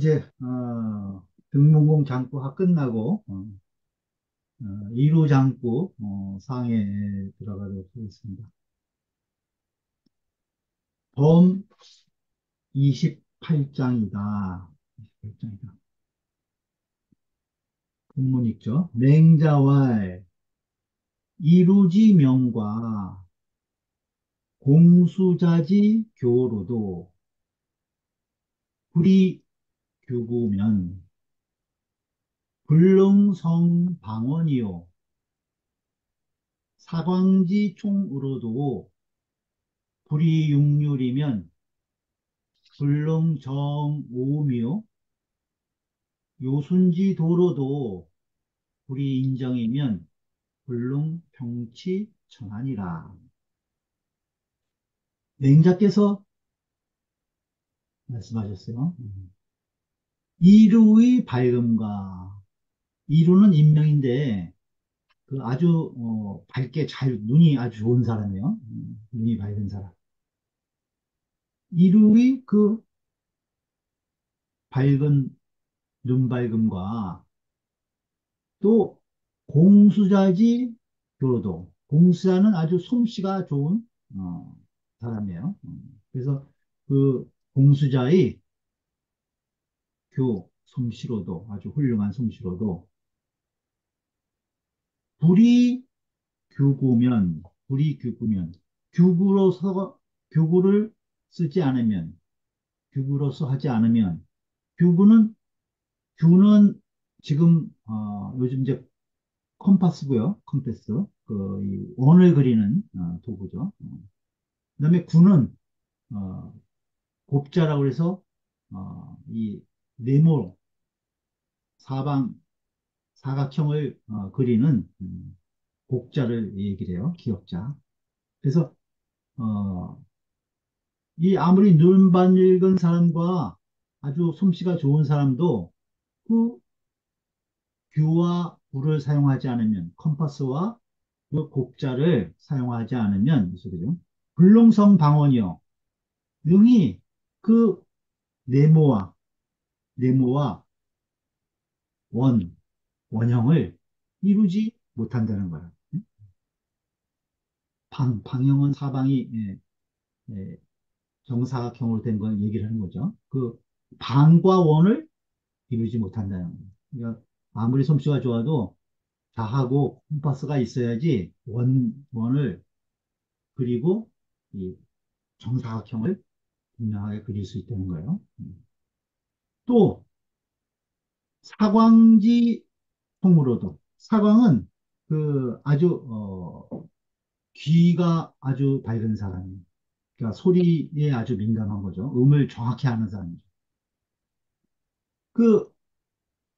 이제 어, 등문공 장구가 끝나고 어, 어, 이루 장구 어, 상에 들어가도록 하겠습니다. 범 28장이다. 28장이다. 본문 있죠. 맹자왈 이루지 명과 공수자지 교로도 불이 규구면 불능성 방언이요 사광지 총으로도 불이 육률이면 불능정오미요 요순지 도로도 불이 인정이면 불능평치 천하니라. 맹자께서 말씀하셨어요. 이루의 밝음과 이루는 인명인데 그 아주 어, 밝게 잘 눈이 아주 좋은 사람이에요. 음, 눈이 밝은 사람. 이루의 그 밝은 눈 밝음과 또 공수자지 교로도 공수자는 아주 솜씨가 좋은 어, 사람이에요. 음, 그래서 그 공수자의 교 솜씨로도 아주 훌륭한 솜씨로도 불이 규구면 불이 규구면 규구로서 규구를 쓰지 않으면 규구로서 하지 않으면 규구는 규는 지금 어, 요즘 이제 컴파스고요. 컴패스. 그 원을 그리는 어, 도구죠. 어. 그다음에 구는 어, 곱자라고 해서 어, 이 네모 사방 사각형을 어, 그리는 음, 곡자를 얘기를 해요. 기억자. 그래서 어, 이 아무리 눈 밝은 사람과 아주 솜씨가 좋은 사람도 그 규와 구를 사용하지 않으면 컴파스와 그 곡자를 사용하지 않으면 무슨? 불능성 방언이요. 능이 그 네모와 네모와 원 원형을 이루지 못한다는 거야. 방, 방형은 사방이 예, 예, 정사각형으로 된 걸 얘기를 하는 거죠. 그 방과 원을 이루지 못한다는 거예요. 그러니까 아무리 솜씨가 좋아도 자하고 콤파스가 있어야지 원, 원을 그리고 이 정사각형을 분명하게 그릴 수 있다는 거예요. 또 사광지 통으로도 사광은 그 아주 어, 귀가 아주 밝은 사람이에요. 그러니까 소리에 아주 민감한 거죠. 음을 정확히 아는 사람이죠. 그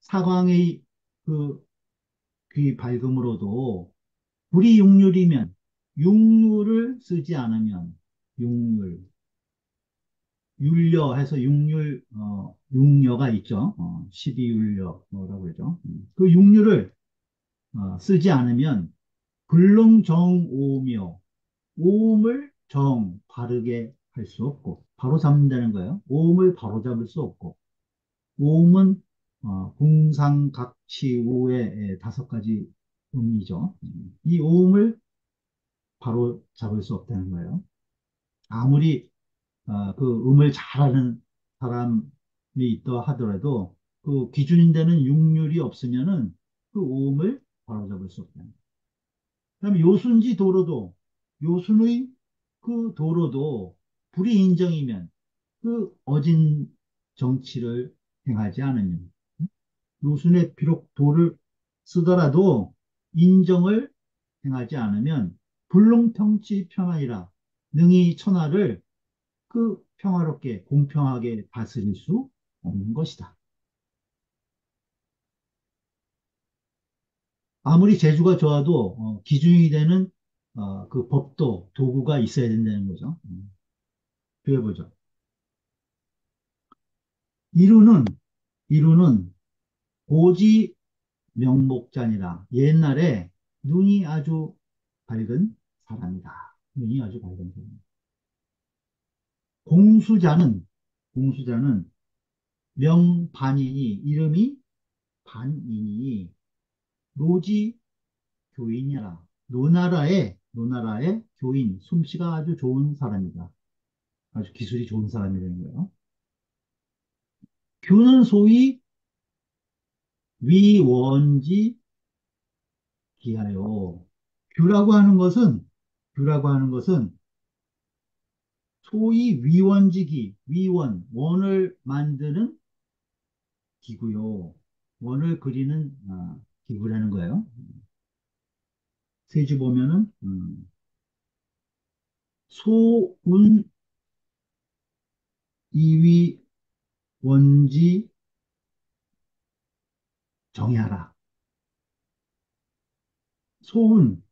사광의 그 귀 밝음으로도 불이 육률이면 육률을 쓰지 않으면 육률 율려 해서 육률 어, 육려가 있죠. 어, 12율려 뭐라고 그러죠. 음, 그 육률을 어, 쓰지 않으면 불능정오며 오음을 정 바르게 할 수 없고 바로 잡는다는 거예요. 오음을 바로 잡을 수 없고 오음은 어, 궁상각치우의 다섯 가지 음이죠. 이 오음을 바로 잡을 수 없다는 거예요. 아무리 어, 그 음을 잘하는 사람이 있다 하더라도 그 기준인 되는 육률이 없으면은 그 오음을 바로잡을 수 없다. 그 다음에 요순지 도로도 요순의 그 도로도 불이 인정이면 그 어진 정치를 행하지 않으면 요순에 비록 도를 쓰더라도 인정을 행하지 않으면 불능평치 편하이라 능히 천하를 그 평화롭게 공평하게 다스릴 수 없는 것이다. 아무리 재주가 좋아도 어, 기준이 되는 어, 그 법도 도구가 있어야 된다는 거죠. 음. 배워보죠. 이루는 이루는 고지 명목자니라. 옛날에 눈이 아주 밝은 사람이다. 눈이 아주 밝은 사람. 공수자는 공수자는 명반인이 이름이 반인이 노지 교인이라 노나라의 노나라의 교인 솜씨가 아주 좋은 사람이다. 아주 기술이 좋은 사람이라는 거예요. 규는 소위 위원지 기하여 규라고 하는 것은 규라고 하는 것은 소위 위원지기 위원 원을 만드는 기구요. 원을 그리는 아, 기구라는 거예요. 세주 보면은 음, 소운 이위 원지 정의하라. 소운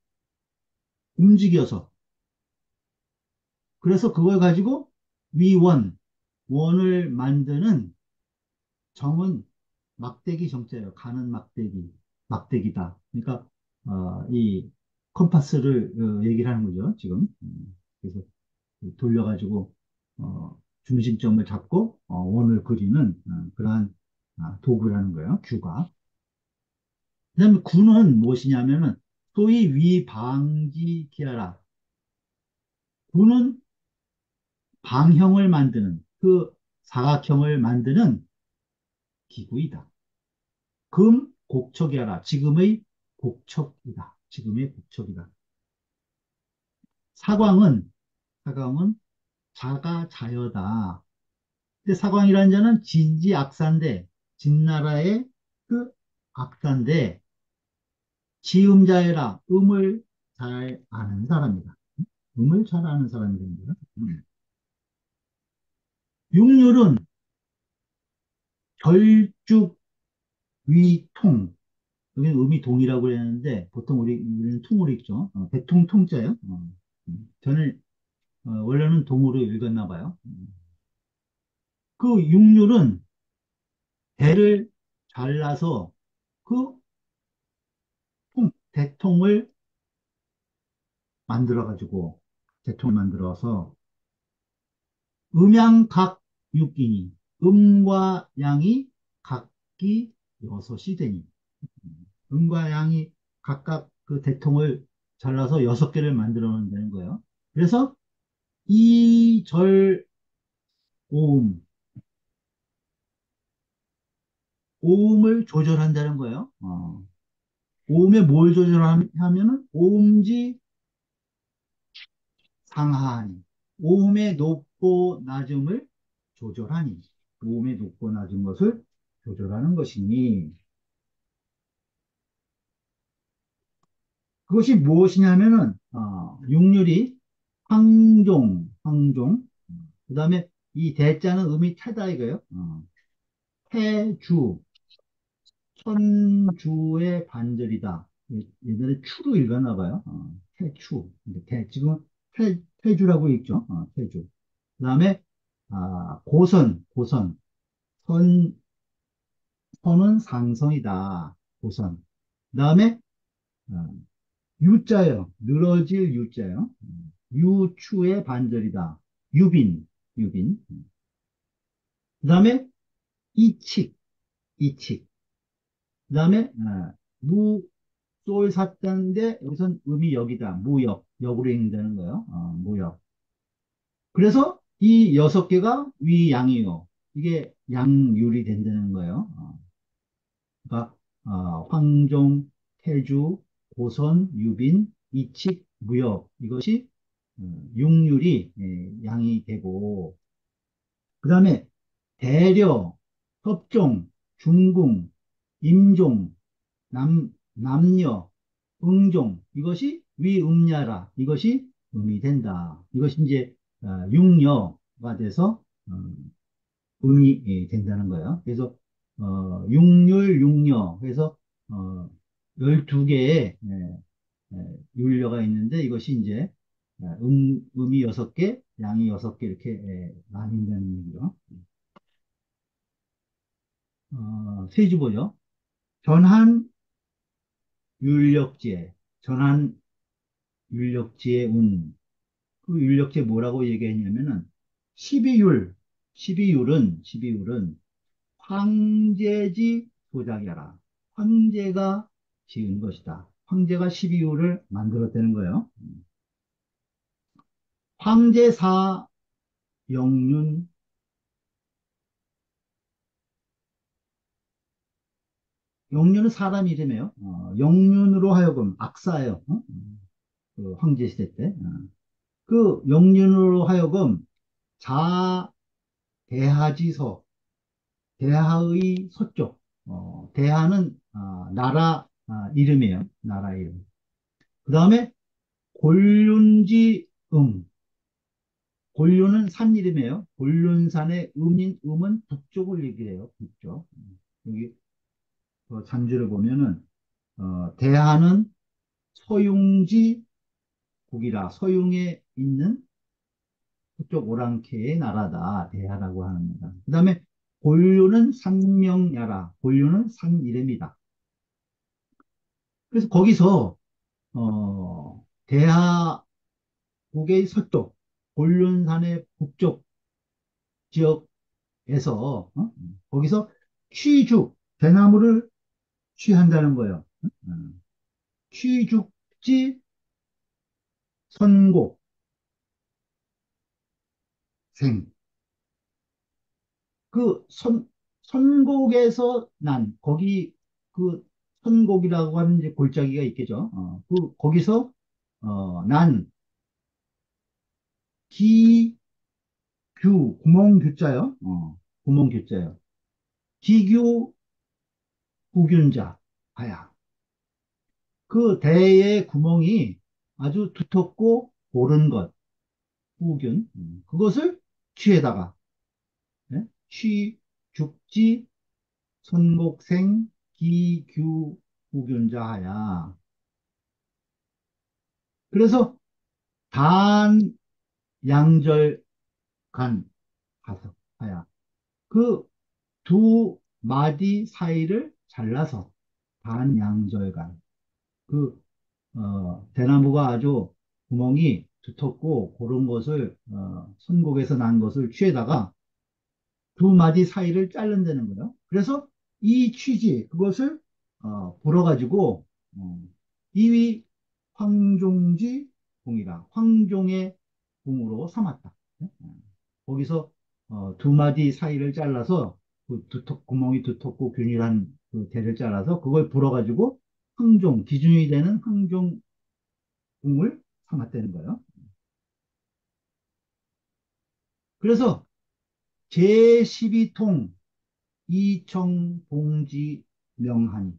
움직여서 그래서 그걸 가지고 위원 원을 만드는 정은 막대기 정자예요. 가는 막대기 막대기다. 그러니까 어, 이 컴파스를 어, 얘기를 하는 거죠. 지금 음, 그래서 돌려가지고 어, 중심점을 잡고 어, 원을 그리는 어, 그러한 아, 도구라는 거예요. 규가. 그 다음에 구는 무엇이냐면은 소위 위방지 기하라. 구는 방형을 만드는 그 사각형을 만드는 기구이다. 금 곡척이하라. 지금의 곡척이다. 지금의 곡척이다. 사광은 사광은 자가 자여다. 근데 사광이라는 자는 진지 악사인데 진나라의 그 악사인데 지음자여라. 음을 잘 아는 사람이다. 음을 잘 아는 사람이 됩니다. 음. 육률은 결죽 위통 여기는 음이 동이라고 그랬는데 보통 우리 우리는 통으로 읽죠. 어, 백통 통자예요. 어, 음. 저는 어, 원래는 동으로 읽었나 봐요. 음. 그 육률은 대를 잘라서 그 통, 대통을 만들어 가지고 대통을 만들어서 음양각 육기니 음과 양이 각기 여섯이 되니 음과 양이 각각 그 대통을 잘라서 여섯 개를 만들어 놓는다는 거예요. 그래서 이 절 오음 오음을 조절한다는 거예요. 어. 오음에 뭘 조절하면은 오음지 상하하니 오음의 높고 낮음을 조절하니 오음의 높고 낮은 것을 조절하는 것이니 그것이 무엇이냐면은 어, 육률이 황종, 황종 그 다음에 이 대자는 음이 태다 이거예요. 어, 태주, 천주의 반절이다. 옛날에 추로 읽었나 봐요. 어, 태추. 태, 지금 태, 태주라고 읽죠. 어, 태주. 그 다음에 아, 고선, 고선. 선, 선은 상선이다. 고선. 그 다음에 어, 유자요. 늘어질 유자요. 유추의 반절이다. 유빈, 유빈. 그 다음에 이칙, 이칙. 그 다음에 아, 무, 솔 샀다는데 여기선 음이 역이다. 무역, 역으로 읽는다는 거예요. 어, 무역. 그래서 이 여섯 개가 위양이요. 이게 양율이 된다는 거예요. 어. 그러니까 어, 황종, 태주, 고선, 유빈, 이칙, 무역 이것이 어, 육률이 예, 양이 되고 그 다음에 대려, 협종, 중궁, 임종, 남, 남녀, 응종 이것이 위음야라 이것이 음이 된다. 이것이 이제 어, 육녀가 돼서 어, 음이 예, 된다는 거예요. 그래서 어, 육률, 육녀 그래서 어, 12개의 예, 예, 율려가 있는데 이것이 이제 예, 음, 음이 6개, 양이 6개 이렇게 예, 나뉜다는 얘기죠. 어, 세주 보죠. 전한 율력제, 전한 율력지의 운. 그 율력제 뭐라고 얘기했냐면은 12율, 12율은 12율은 황제지 소작이라. 황제가 지은 것이다. 황제가 12호를 만들었다는 거예요. 황제사 영륜 영륜은 사람 이름이에요. 어, 영륜으로 하여금 악사예요. 어? 그 황제 시대 때. 어. 그 영륜으로 하여금 자 대하지서 대하의 서쪽 어, 대하는 아, 나라 아, 이름이에요. 나라 이름. 그 다음에 곤륜지 음 곤륜은 산 이름이에요. 곤륜산의 음인 음은 북쪽을 얘기해요. 북쪽. 여기 그 잔주를 보면은 어, 대하는 서융지 국이라 서융에 있는 그쪽 오랑캐의 나라다 대하라고 합니다. 그 다음에 곤류는 산명야라 곤류는 산 이름이다. 그래서 거기서 어, 대하국의 서쪽 곤륜산의 북쪽 지역에서 어? 거기서 취죽 대나무를 취한다는 거예요. 어? 취죽지 선곡 생. 그 선, 선곡에서 난, 거기 그 선곡이라고 하는 이제 골짜기가 있겠죠. 어, 그, 거기서, 어, 난, 기, 규, 구멍 규자요. 어, 구멍 규자요. 기규, 구균자, 하야. 그 대의 구멍이 아주 두텁고 고른 것, 구균. 음, 그것을 취에다가 네? 취, 죽지, 손목생, 기규, 구균자 하야. 그래서 단, 양절, 간, 가서 하야. 그 두 마디 사이를 잘라서 단, 양절, 간. 그 어, 대나무가 아주 구멍이 두텁고 그런 것을 어, 선곡에서 난 것을 취에다가 두 마디 사이를 자른다는 거예요. 그래서 이 취지 그것을 어, 불어가지고 어, 이위 황종지 궁이라 황종의 궁으로 삼았다. 어, 거기서 어, 두 마디 사이를 잘라서 그 두텁 구멍이 두텁고 균일한 그 대를 잘라서 그걸 불어가지고 황종 기준이 되는 황종 궁을 삼았다는 거예요. 그래서 제12통 이청 봉지 명하니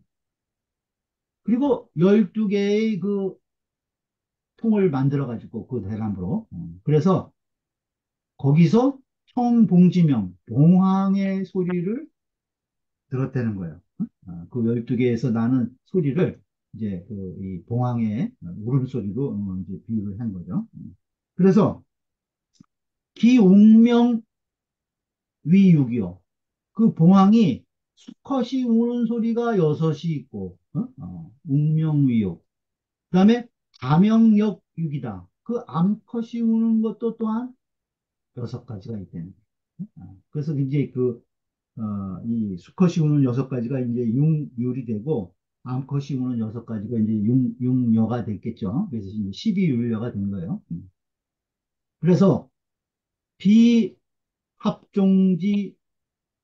그리고 12개의 그 통을 만들어 가지고 그 대람으로 그래서 거기서 청봉지명 봉황의 소리를 들었다는 거예요. 어, 그 12개에서 나는 소리를 이제 그 이 봉황의 울음소리로 어, 이제 비유를 한 거죠. 그래서 기웅명 위육이요. 그 봉황이 수컷이 우는 소리가 여섯이 있고, 어? 어, 웅명위육. 그 다음에 가명역 육이다. 그 암컷이 우는 것도 또한 여섯 가지가 있다는 거예요. 어? 그래서 이제 그, 어, 이 수컷이 우는 여섯 가지가 이제 융율이 되고, 암컷이 우는 여섯 가지가 이제 융, 융여가 됐겠죠. 그래서 이제 12율여가 된 거예요. 음. 그래서 비합종지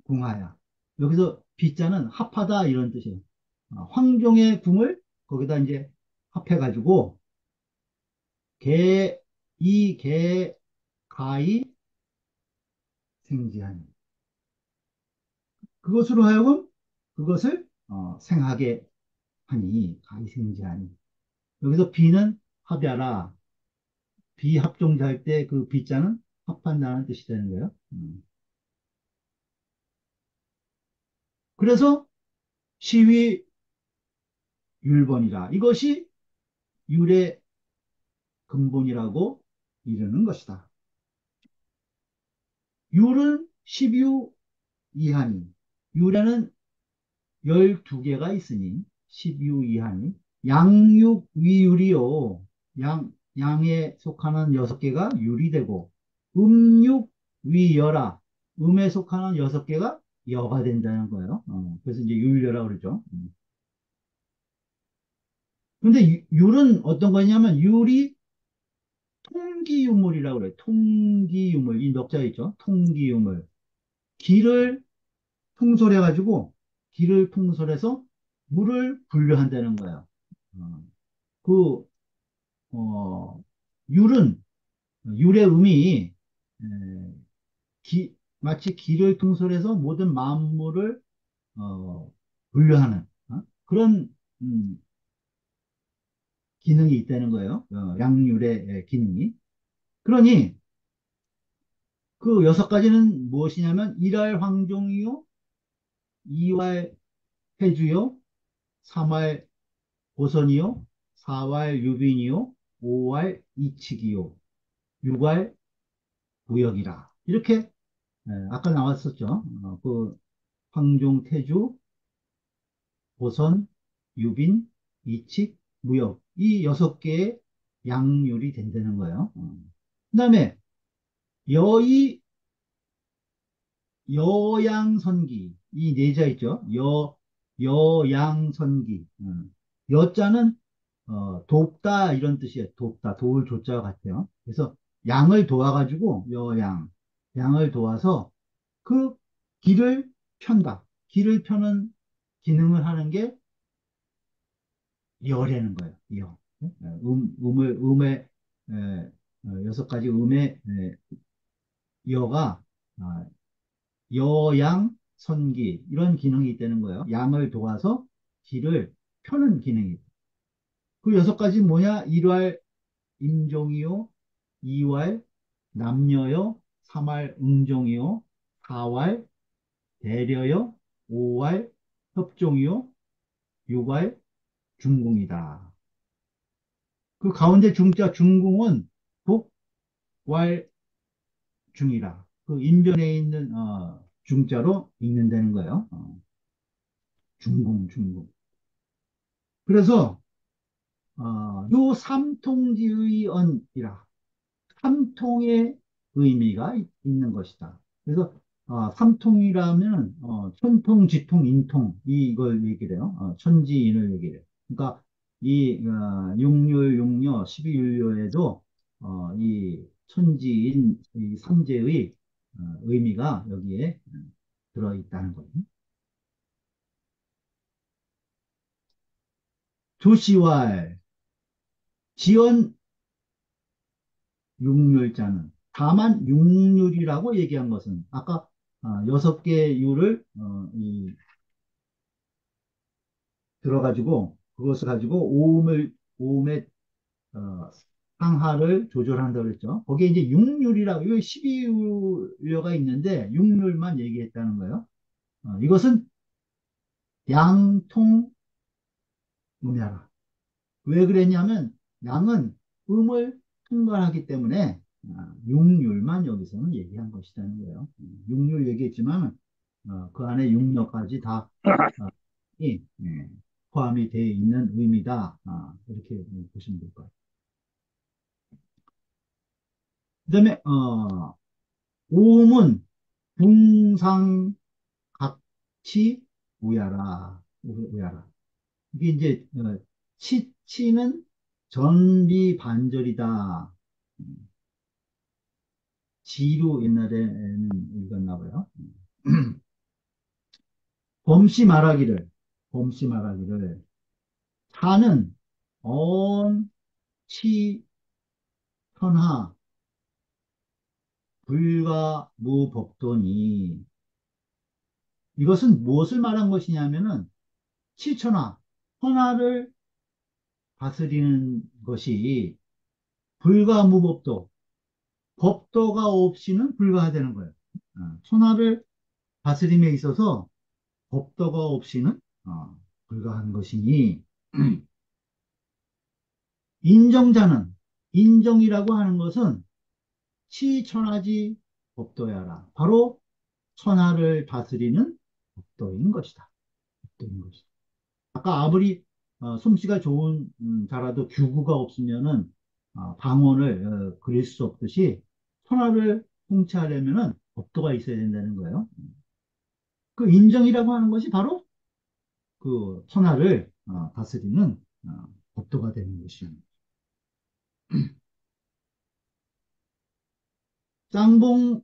궁하야. 여기서 비자는 합하다 이런 뜻이에요. 어, 황종의 궁을 거기다 이제 합해가지고 개, 이, 개, 가이, 생지하니. 그것으로 하여금 그것을 어, 생하게 하니, 가이, 생지하니. 여기서 비는 합야라. 비합종자 할 때 그 비자는 합한다는 뜻이 되는 거예요. 음. 그래서 시위 율본이라 이것이 율의 근본이라고 이르는 것이다. 율은 12유 이하니 율에는 12개가 있으니 12유 이하니 양육 위율이요 양, 양에 속하는 6개가 율이 되고 음육 위여라 음에 속하는 6개가 여가 된다는 거예요. 어, 그래서 이제 율여라고 그러죠. 음. 근데 유- 율은 어떤 거냐면 율이 통기유물이라고 그래요. 통기유물. 이 넉자 있죠? 통기유물. 기를 통솔해 가지고, 기를 통솔해서 물을 분류한다는 거예요. 어, 그, 어, 율은, 율의 의미, 에, 기, 마치 기를 통솔해서 모든 만물을, 어, 분류하는, 어? 그런, 음, 기능이 있다는 거예요. 어, 양률의 예, 기능이. 그러니, 그 여섯 가지는 무엇이냐면, 일할 황종이요, 이활 해주요, 삼활 보선이요, 사활 유빈이요, 오활 이치기요, 육활 무역이라. 이렇게, 예, 아까 나왔었죠. 어, 그, 황종, 태주, 보선, 유빈, 이칙, 무역. 이 여섯 개의 양률이 된다는 거예요. 그 다음에, 여의, 여양선기. 이네자 있죠. 여, 여양선기. 음. 여자는 어, 돕다 이런 뜻이에요. 돕다. 도울 조자와 같아요. 그래서 양을 도와가지고 여양, 양을 도와서 그 길을 편다. 길을 펴는 기능을 하는 게 여라는 거예요. 여. 음, 음을, 음의, 에, 어, 여섯 가지 음의 에, 여가 아, 여양 선기 이런 기능이 있다는 거예요. 양을 도와서 길을 펴는 기능이. 그 여섯 가지 뭐냐? 일활 임종이요, 이활 남녀요, 삼활 응종이요, 사활 대려요, 오활 협종이요, 육활 중궁이다. 그 가운데 중자 중궁은 복활 중이라. 그 인변에 있는 어, 중자로 읽는다는 거예요. 어, 중궁, 중궁. 그래서 어, 요 삼통지의 언이라. 삼통의 의미가 있- 있는 것이다. 그래서 어, 삼통이라면 어, 천통, 지통, 인통 이걸 얘기를 해요. 어, 천지인을 얘기를 해요. 그러니까 이 어, 육률, 육녀, 십이율료에도 어, 이 천지인 이 삼재의 어, 의미가 여기에 들어 있다는 거예요. 조시왈 지연 육률자는 다만 육률이라고 얘기한 것은 아까 어, 여섯 개 율을 어, 이, 들어가지고 그것을 가지고 오음을 오음의 어, 상하를 조절한다고 그랬죠. 거기에 이제 육률이라고 이 12율료가 있는데 육률만 얘기했다는 거예요. 어, 이것은 양통 음야라. 왜 그랬냐면 양은 음을 통과하기 때문에 아, 육률만 여기서는 얘기한 것이라는 거예요. 음, 육률 얘기했지만 어, 그 안에 육력까지 다 어, 이, 예, 포함이 되어 있는 의미다. 아, 이렇게 보시면 될 거예요. 그 다음에 어, 오음은 붕상 각치 우야라 우야라 이게 이제 어, 치 치는 전비 반절이다. 음, 지루 옛날에는 읽었나 봐요. 범시 말하기를 범시 말하기를 사는 언, 치, 현하, 불가, 무법도니 이것은 무엇을 말한 것이냐면은 치천하, 현하를 다스리는 것이 불가, 무법도, 법도가 없이는 불가하다는 거예요. 어, 천하를 다스림에 있어서 법도가 없이는 어, 불가한 것이니 인정자는 인정이라고 하는 것은 치천하지 법도야라. 바로 천하를 다스리는 법도인 것이다. 법도인 것이다. 아까 아무리 어, 솜씨가 좋은 음, 자라도 규구가 없으면은 어, 방언을 어, 그릴 수 없듯이 천하를 통치하려면은 법도가 있어야 된다는 거예요. 그 인정이라고 하는 것이 바로 그 천하를 어, 다스리는 어, 법도가 되는 것입니다. 쌍봉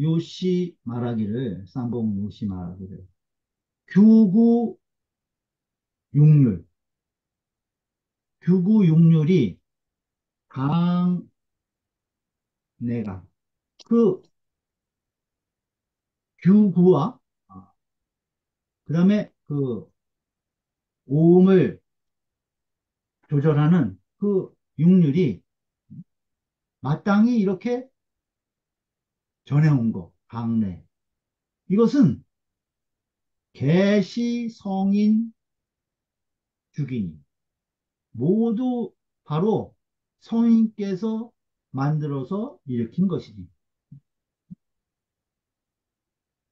요시 말하기를 쌍봉 요시 말하기를. 규구 육률. 규구 육률이 강 내가. 그 규구와 그 다음에 그 오음을 조절하는 그 육률이 마땅히 이렇게 전해온 거, 강내. 이것은 개시, 성인, 주기니 모두 바로 성인께서 만들어서 일으킨 것이지.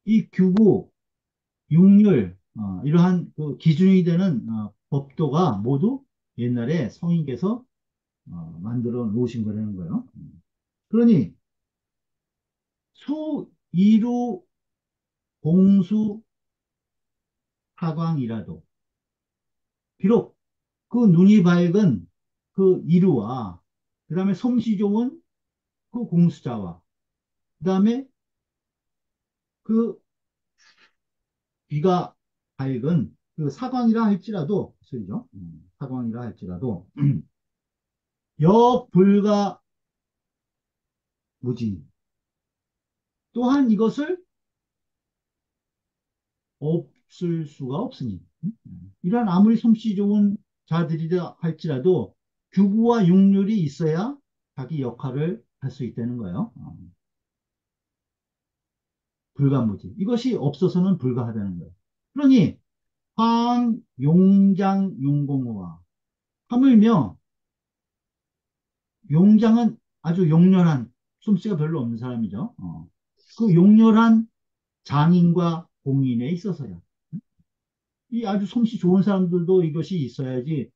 이 규구, 육률, 어, 이러한 그 기준이 되는 어, 법도가 모두 옛날에 성인께서 어, 만들어 놓으신 거라는 거예요. 그러니 수, 이루, 공수, 하광이라도. 비록 그 눈이 밝은 그 이루와 그 다음에 솜씨 좋은 그 공수자와 그 다음에 그 귀가 밝은 그 사광이라 할지라도 소리죠. 음, 사광이라 할지라도 여불가 무진 또한 이것을 없을 수가 없으니 이러한 아무리 솜씨 좋은 자들이라 할지라도 규구와 육률이 있어야 자기 역할을 할 수 있다는 거예요. 어. 불가무지. 이것이 없어서는 불가하다는 거예요. 그러니 황, 용장, 용공호와 하물며 용장은 아주 용렬한 솜씨가 별로 없는 사람이죠. 어. 그 용렬한 장인과 공인에 있어서요. 이 아주 솜씨 좋은 사람들도 이것이 있어야지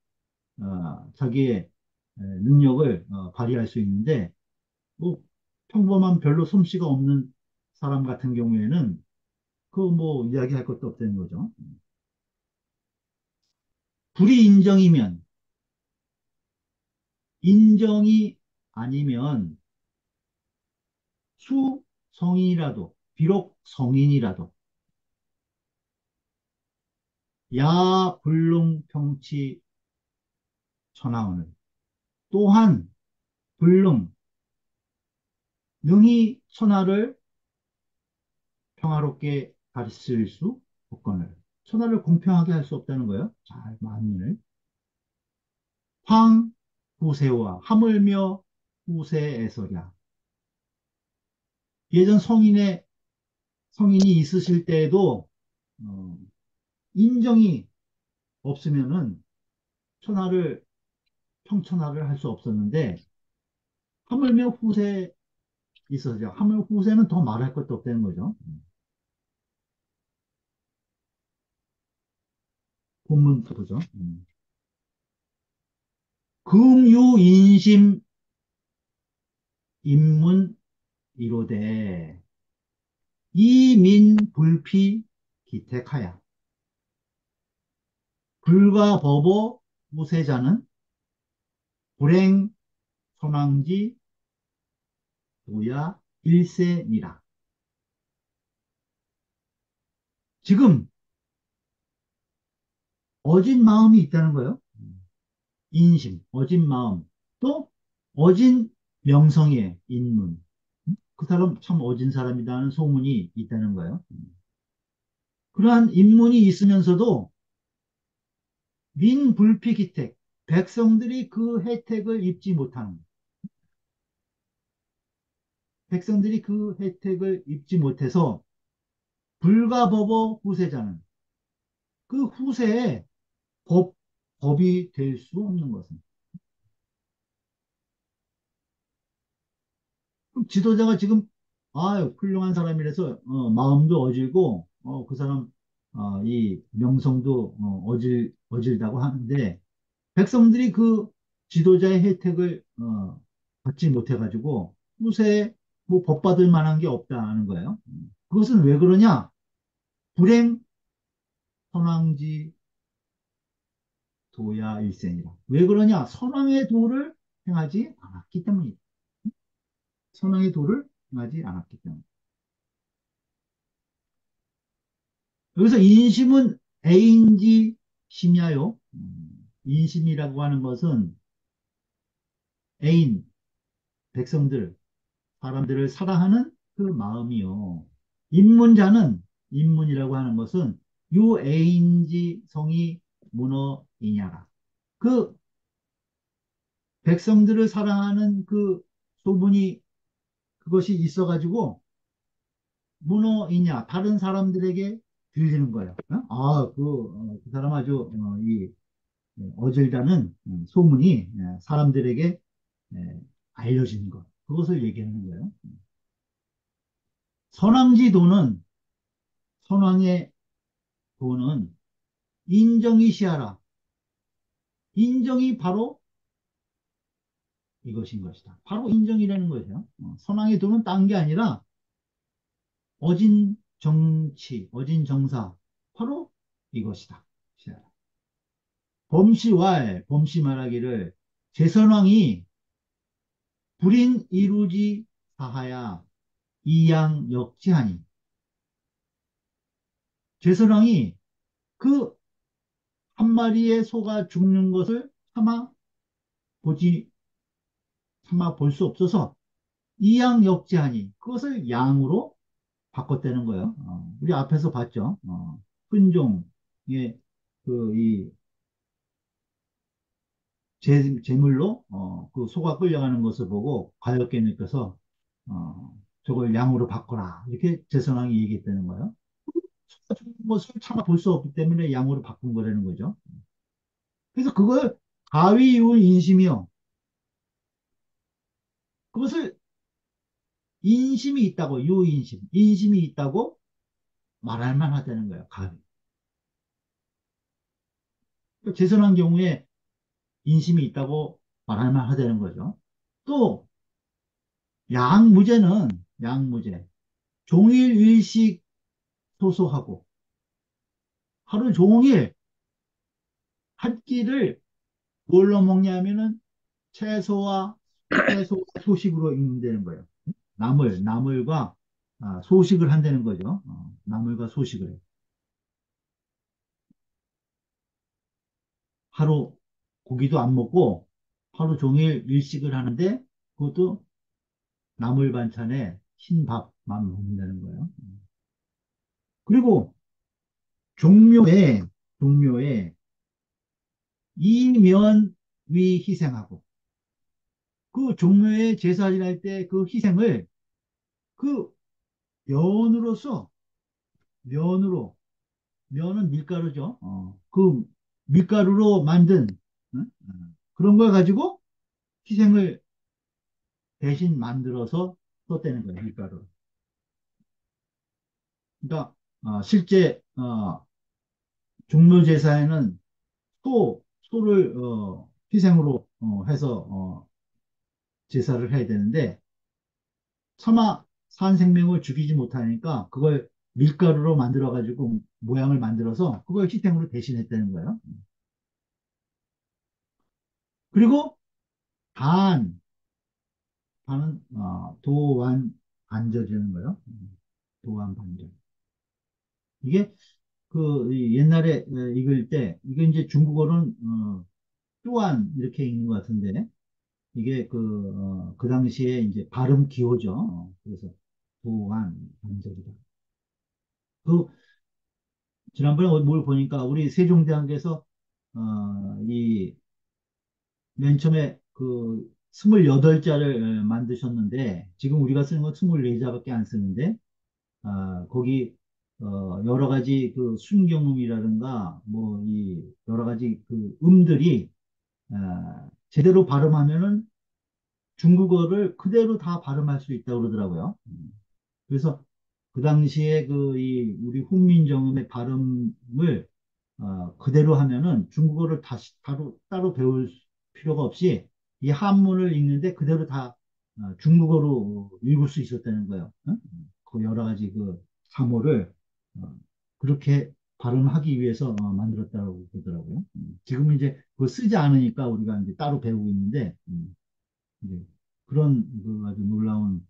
어, 자기의 능력을 어, 발휘할 수 있는데 뭐 평범한 별로 솜씨가 없는 사람 같은 경우에는 그 뭐 이야기할 것도 없다는 거죠. 불이 인정이면 인정이 아니면 수 성인이라도 비록 성인이라도. 야 불능평치 천하원을 또한 불능 능히 천하를 평화롭게 가르칠 수 없거늘. 천하를 공평하게 할 수 없다는 거예요. 잘 만일 황 후세와 하물며 후세에서랴 예전 성인의 성인이 있으실 때에도 어, 인정이 없으면은 천하를 평천하를 할 수 없었는데 하물며 후세 있어서 하물며 후세는 더 말할 것도 없다는 거죠. 본문부터 보죠. 음. 금유 인심 인문 이로되 이민 불피 기택하야 불과 법어 무세자는 불행 소망지 도야 일세니라. 지금 어진 마음이 있다는 거예요. 인심, 어진 마음, 또 어진 명성의 인문. 그 사람 참 어진 사람이라는 소문이 있다는 거예요. 그러한 인문이 있으면서도 민불피기택, 백성들이 그 혜택을 입지 못하는 백성들이 그 혜택을 입지 못해서 불가법어 후세자는 그 후세에 법, 법이 될 수 없는 것은 지도자가 지금 아 훌륭한 사람이라서 어, 마음도 어질고 어, 그 사람 어, 이 명성도 어, 질 어질다고 하는데 백성들이 그 지도자의 혜택을 어, 받지 못해가지고 후세에 뭐 법받을 만한 게 없다는 거예요. 그것은 왜 그러냐? 불행 선왕지 도야 일생이라. 왜 그러냐? 선왕의 도를 행하지 않았기 때문이다. 선왕의 도를 행하지 않았기 때문에. 여기서 인심은 애인지 심야요. 음, 인심이라고 하는 것은 애인, 백성들, 사람들을 사랑하는 그 마음이요. 인문자는 인문이라고 하는 것은 유 애인지 성이 문어이냐라. 그 백성들을 사랑하는 그 소문이 그것이 있어가지고 문어이냐 다른 사람들에게 들리는 거예요. 어? 아, 그, 어, 그 사람 아주 어, 이 예, 어질다는 음, 소문이 예, 사람들에게 예, 알려지는 것. 그것을 얘기하는 거예요. 선왕지 도는 선왕의 도는 인정이 시하라. 인정이 바로 이것인 것이다. 바로 인정이라는 거죠. 어, 선왕의 도는 딴게 아니라 어진 정치, 어진 정사, 바로 이것이다. 범시왈, 범시 말하기를 제선왕이 불인 이루지 사하야 이양 역지하니 제선왕이 그 한 마리의 소가 죽는 것을 참아 보지 참아 볼수 없어서 이양 역지하니 그것을 양으로 바꿨다는 거예요. 어, 우리 앞에서 봤죠. 어, 훈종의 그이 제, 제물로 어, 그 소가 끌려가는 것을 보고 과역개님께서 어, 저걸 양으로 바꿔라 이렇게 제선왕이 얘기했다는 거예요. 소가 죽는 것을 참아 볼수 없기 때문에 양으로 바꾼 거라는 거죠. 그래서 그걸 가위 이운 인심이요. 그것을 인심이 있다고 유인심, 인심이 있다고 말할 만하다는 거예요. 가위. 제선한 경우에 인심이 있다고 말할 만하다는 거죠. 또 양무제는 양무제 종일 일식 소소하고 하루 종일 한 끼를 뭘로 먹냐면은 채소와 채소 소식으로 읽는다는 거예요. 나물 나물과 아, 소식을 한다는 거죠. 어, 나물과 소식을. 하루 고기도 안 먹고 하루 종일 일식을 하는데 그것도 나물 반찬에 흰밥만 먹는다는 거예요. 그리고 종묘에 종묘에 이면 위 희생하고 그 종묘에 제사 지낼 때 그 희생을 그 면으로서 면으로 면은 밀가루죠. 어, 그 밀가루로 만든 응? 그런 걸 가지고 희생을 대신 만들어서 썼다는 거예요. 밀가루. 그러니까 어, 실제 어, 종묘 제사에는 소 소를 어, 희생으로 어, 해서 어, 제사를 해야 되는데 차마 산 생명을 죽이지 못하니까 그걸 밀가루로 만들어 가지고 모양을 만들어서 그걸 희생으로 대신했다는 거예요. 그리고 단 단은 어, 도완 반절이라는 거예요. 도완 반절. 이게 그 옛날에 읽을 때 이게 이제 중국어는 어, 또한 이렇게 읽는 것 같은데 이게 그, 어, 그 당시에 이제 발음 기호죠. 어, 그래서 도안 반절이다. 그 지난번에 뭘 보니까 우리 세종대왕께서 어, 이 맨 처음에 그 28자를 만드셨는데 지금 우리가 쓰는 건 24자밖에 안 쓰는데 아, 거기 어, 여러 가지 그 순경음이라든가 뭐 이 여러 가지 그 음들이 아, 제대로 발음하면은 중국어를 그대로 다 발음할 수 있다고 그러더라고요. 그래서 그 당시에 그 이 우리 훈민정음의 발음을 어, 그대로 하면은 중국어를 다시 따로 따로 배울 필요가 없이 이 한문을 읽는데 그대로 다 어, 중국어로 읽을 수 있었다는 거예요. 어? 그 여러 가지 그 사모를 어, 그렇게 발음하기 위해서 어, 만들었다고 그러더라고요. 음, 지금은 이제 그거 쓰지 않으니까 우리가 이제 따로 배우고 있는데, 음, 이제 그런 그 아주 놀라운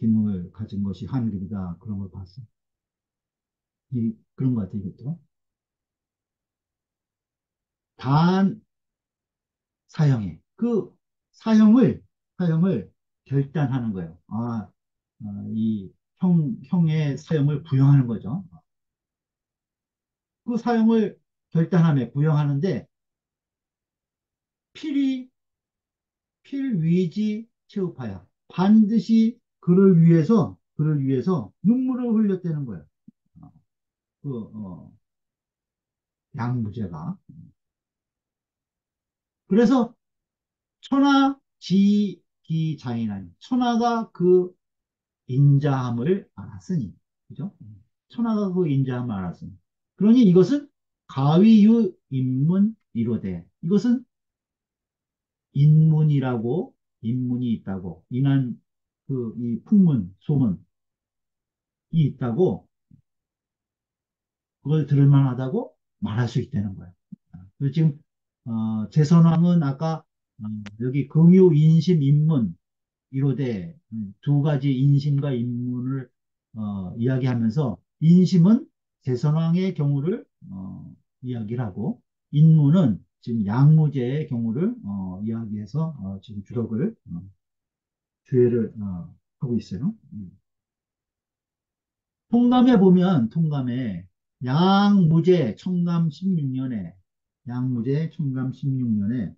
기능을 가진 것이 한글이다. 그런 걸 봤어요. 이, 그런 것 같아요, 이것도. 단 사형에. 그 사형을, 사형을 결단하는 거예요. 아, 어, 이 형, 형의 사형을 부용하는 거죠. 그 사형을 결단하며 부용하는데 필이 필위지 체우파야. 반드시 그를 위해서 그를 위해서 눈물을 흘렸다는. 어, 그 어, 양무제가. 그래서 천하 지기자인한 천하가 그 인자함을 알았으니 그죠? 천하가 그 인자함을 알았으니 그러니 이것은 가위유 인문 이로돼 이것은 인문이라고 인문이 있다고 인한 그 이 풍문 소문이 있다고 그걸 들을 만하다고 말할 수 있다는 거예요. 그래서 지금 어, 제선왕은 아까 어, 여기 금유 인심 인문 이로돼 음, 두 가지 인심과 인문을 어, 이야기하면서 인심은 제선왕의 경우를 어, 이야기를 하고 인문은 지금 양무제의 경우를 어, 이야기해서 어, 지금 주력을 어, 주의를 어, 하고 있어요. 음. 통감에 보면 통감에 양무제 청감 16년에 양무제 청감 16년에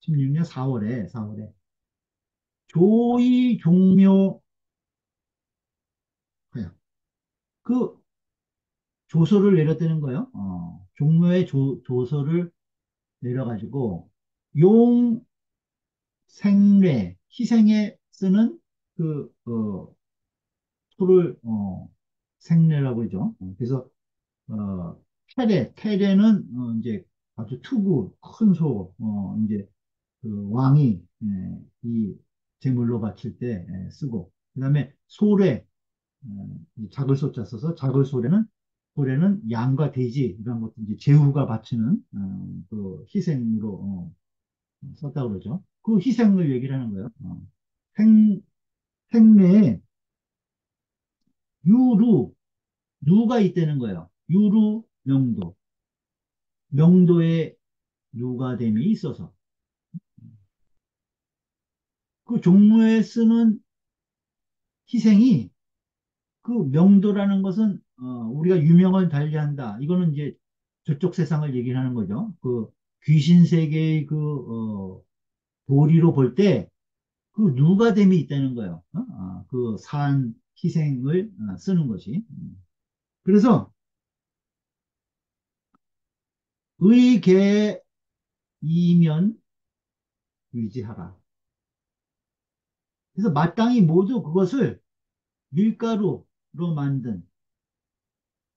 16년 4월에 4월에 조의 종묘 그 조서를 내렸다는 거예요. 어, 종묘의 조, 조서를 내려가지고 용 생례 희생에 쓰는 그 어, 소를 어, 생례라고 하죠. 어, 그래서 어, 테레 테레는 어, 이제 아주 투구 큰 소, 어, 이제 그 왕이 예, 이 제물로 바칠 때 예, 쓰고 그다음에 소래 작을 소자 써서 작을 소래는 소래는 양과 돼지 이런 것도 이제 제후가 바치는 어, 그 희생으로 어, 썼다고 그러죠. 그 희생을 얘기를 하는 거예요. 어. 생, 생내에 유루, 누가 있다는 거예요. 유루, 명도. 명도에 유가됨이 있어서. 그 종무에 쓰는 희생이 그 명도라는 것은 어, 우리가 유명을 달리한다. 이거는 이제 저쪽 세상을 얘기를 하는 거죠. 그 귀신 세계의 그 어, 도리로 볼 때 그 누가됨이 있다는 거예요. 어? 아, 그 산 희생을 어, 쓰는 것이. 그래서 의계 이면 유지하라. 그래서 마땅히 모두 그것을 밀가루로 만든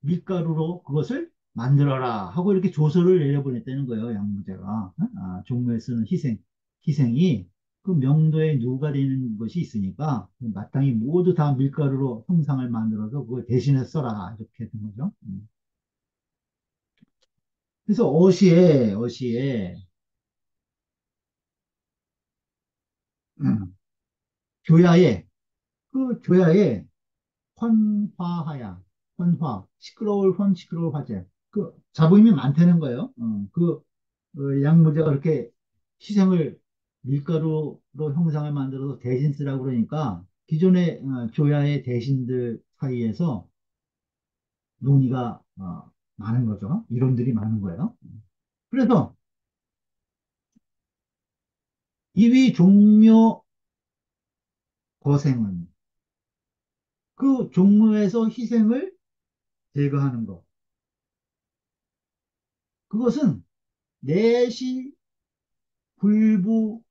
밀가루로 그것을 만들어라 하고 이렇게 조서를 내려보냈다는 거예요. 양무제가 아, 종묘에 쓰는 희생 희생이 그 명도에 누가 되는 것이 있으니까 마땅히 모두 다 밀가루로 형상을 만들어서 그걸 대신해 써라 이렇게 된 거죠. 음. 그래서 어시에 어시에 음, 교야에 그 교야에 헌화하야 헌화 시끄러울 헌 시끄러울 화제 그 잡음이 많다는 거예요. 어, 그 어, 양무제가 그렇게 희생을 밀가루로 형상을 만들어서 대신 쓰라고 그러니까 기존의 어, 조야의 대신들 사이에서 논의가 어, 많은 거죠. 이론들이 많은 거예요. 그래서 이위 종묘 고생은 그 종묘에서 희생을 제거하는 것. 그것은 내시 불부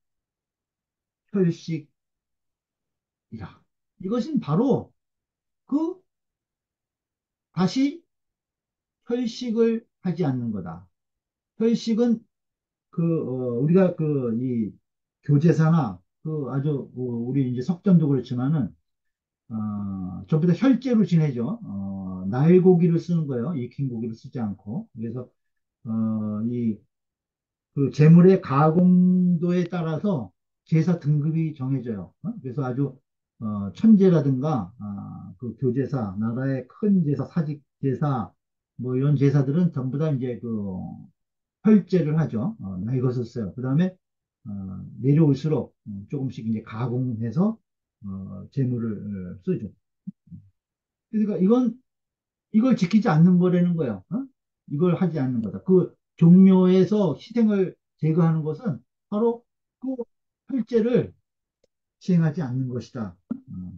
혈식이라. 이것은 바로 그 다시 혈식을 하지 않는 거다. 혈식은 그 어, 우리가 그 이 교제사나 그 아주 어, 우리 이제 석전도 그렇지만은 어, 전부 다 혈제로 지내죠. 어, 날 고기를 쓰는 거예요. 익힌 고기를 쓰지 않고. 그래서, 어, 이, 그 재물의 가공도에 따라서 제사 등급이 정해져요. 어? 그래서 아주, 어, 천제라든가, 아, 그 교제사, 나라의 큰 제사, 사직 제사, 뭐 이런 제사들은 전부 다 이제 그 혈제를 하죠. 어, 날것을 써요. 그 다음에, 어, 내려올수록 조금씩 이제 가공해서, 어, 재물을 쓰죠. 그러니까 이건 이걸 지키지 않는 거라는 거예요. 어? 이걸 하지 않는 거다. 그 종묘에서 희생을 제거하는 것은 바로 그 철제를 시행하지 않는 것이다. 어.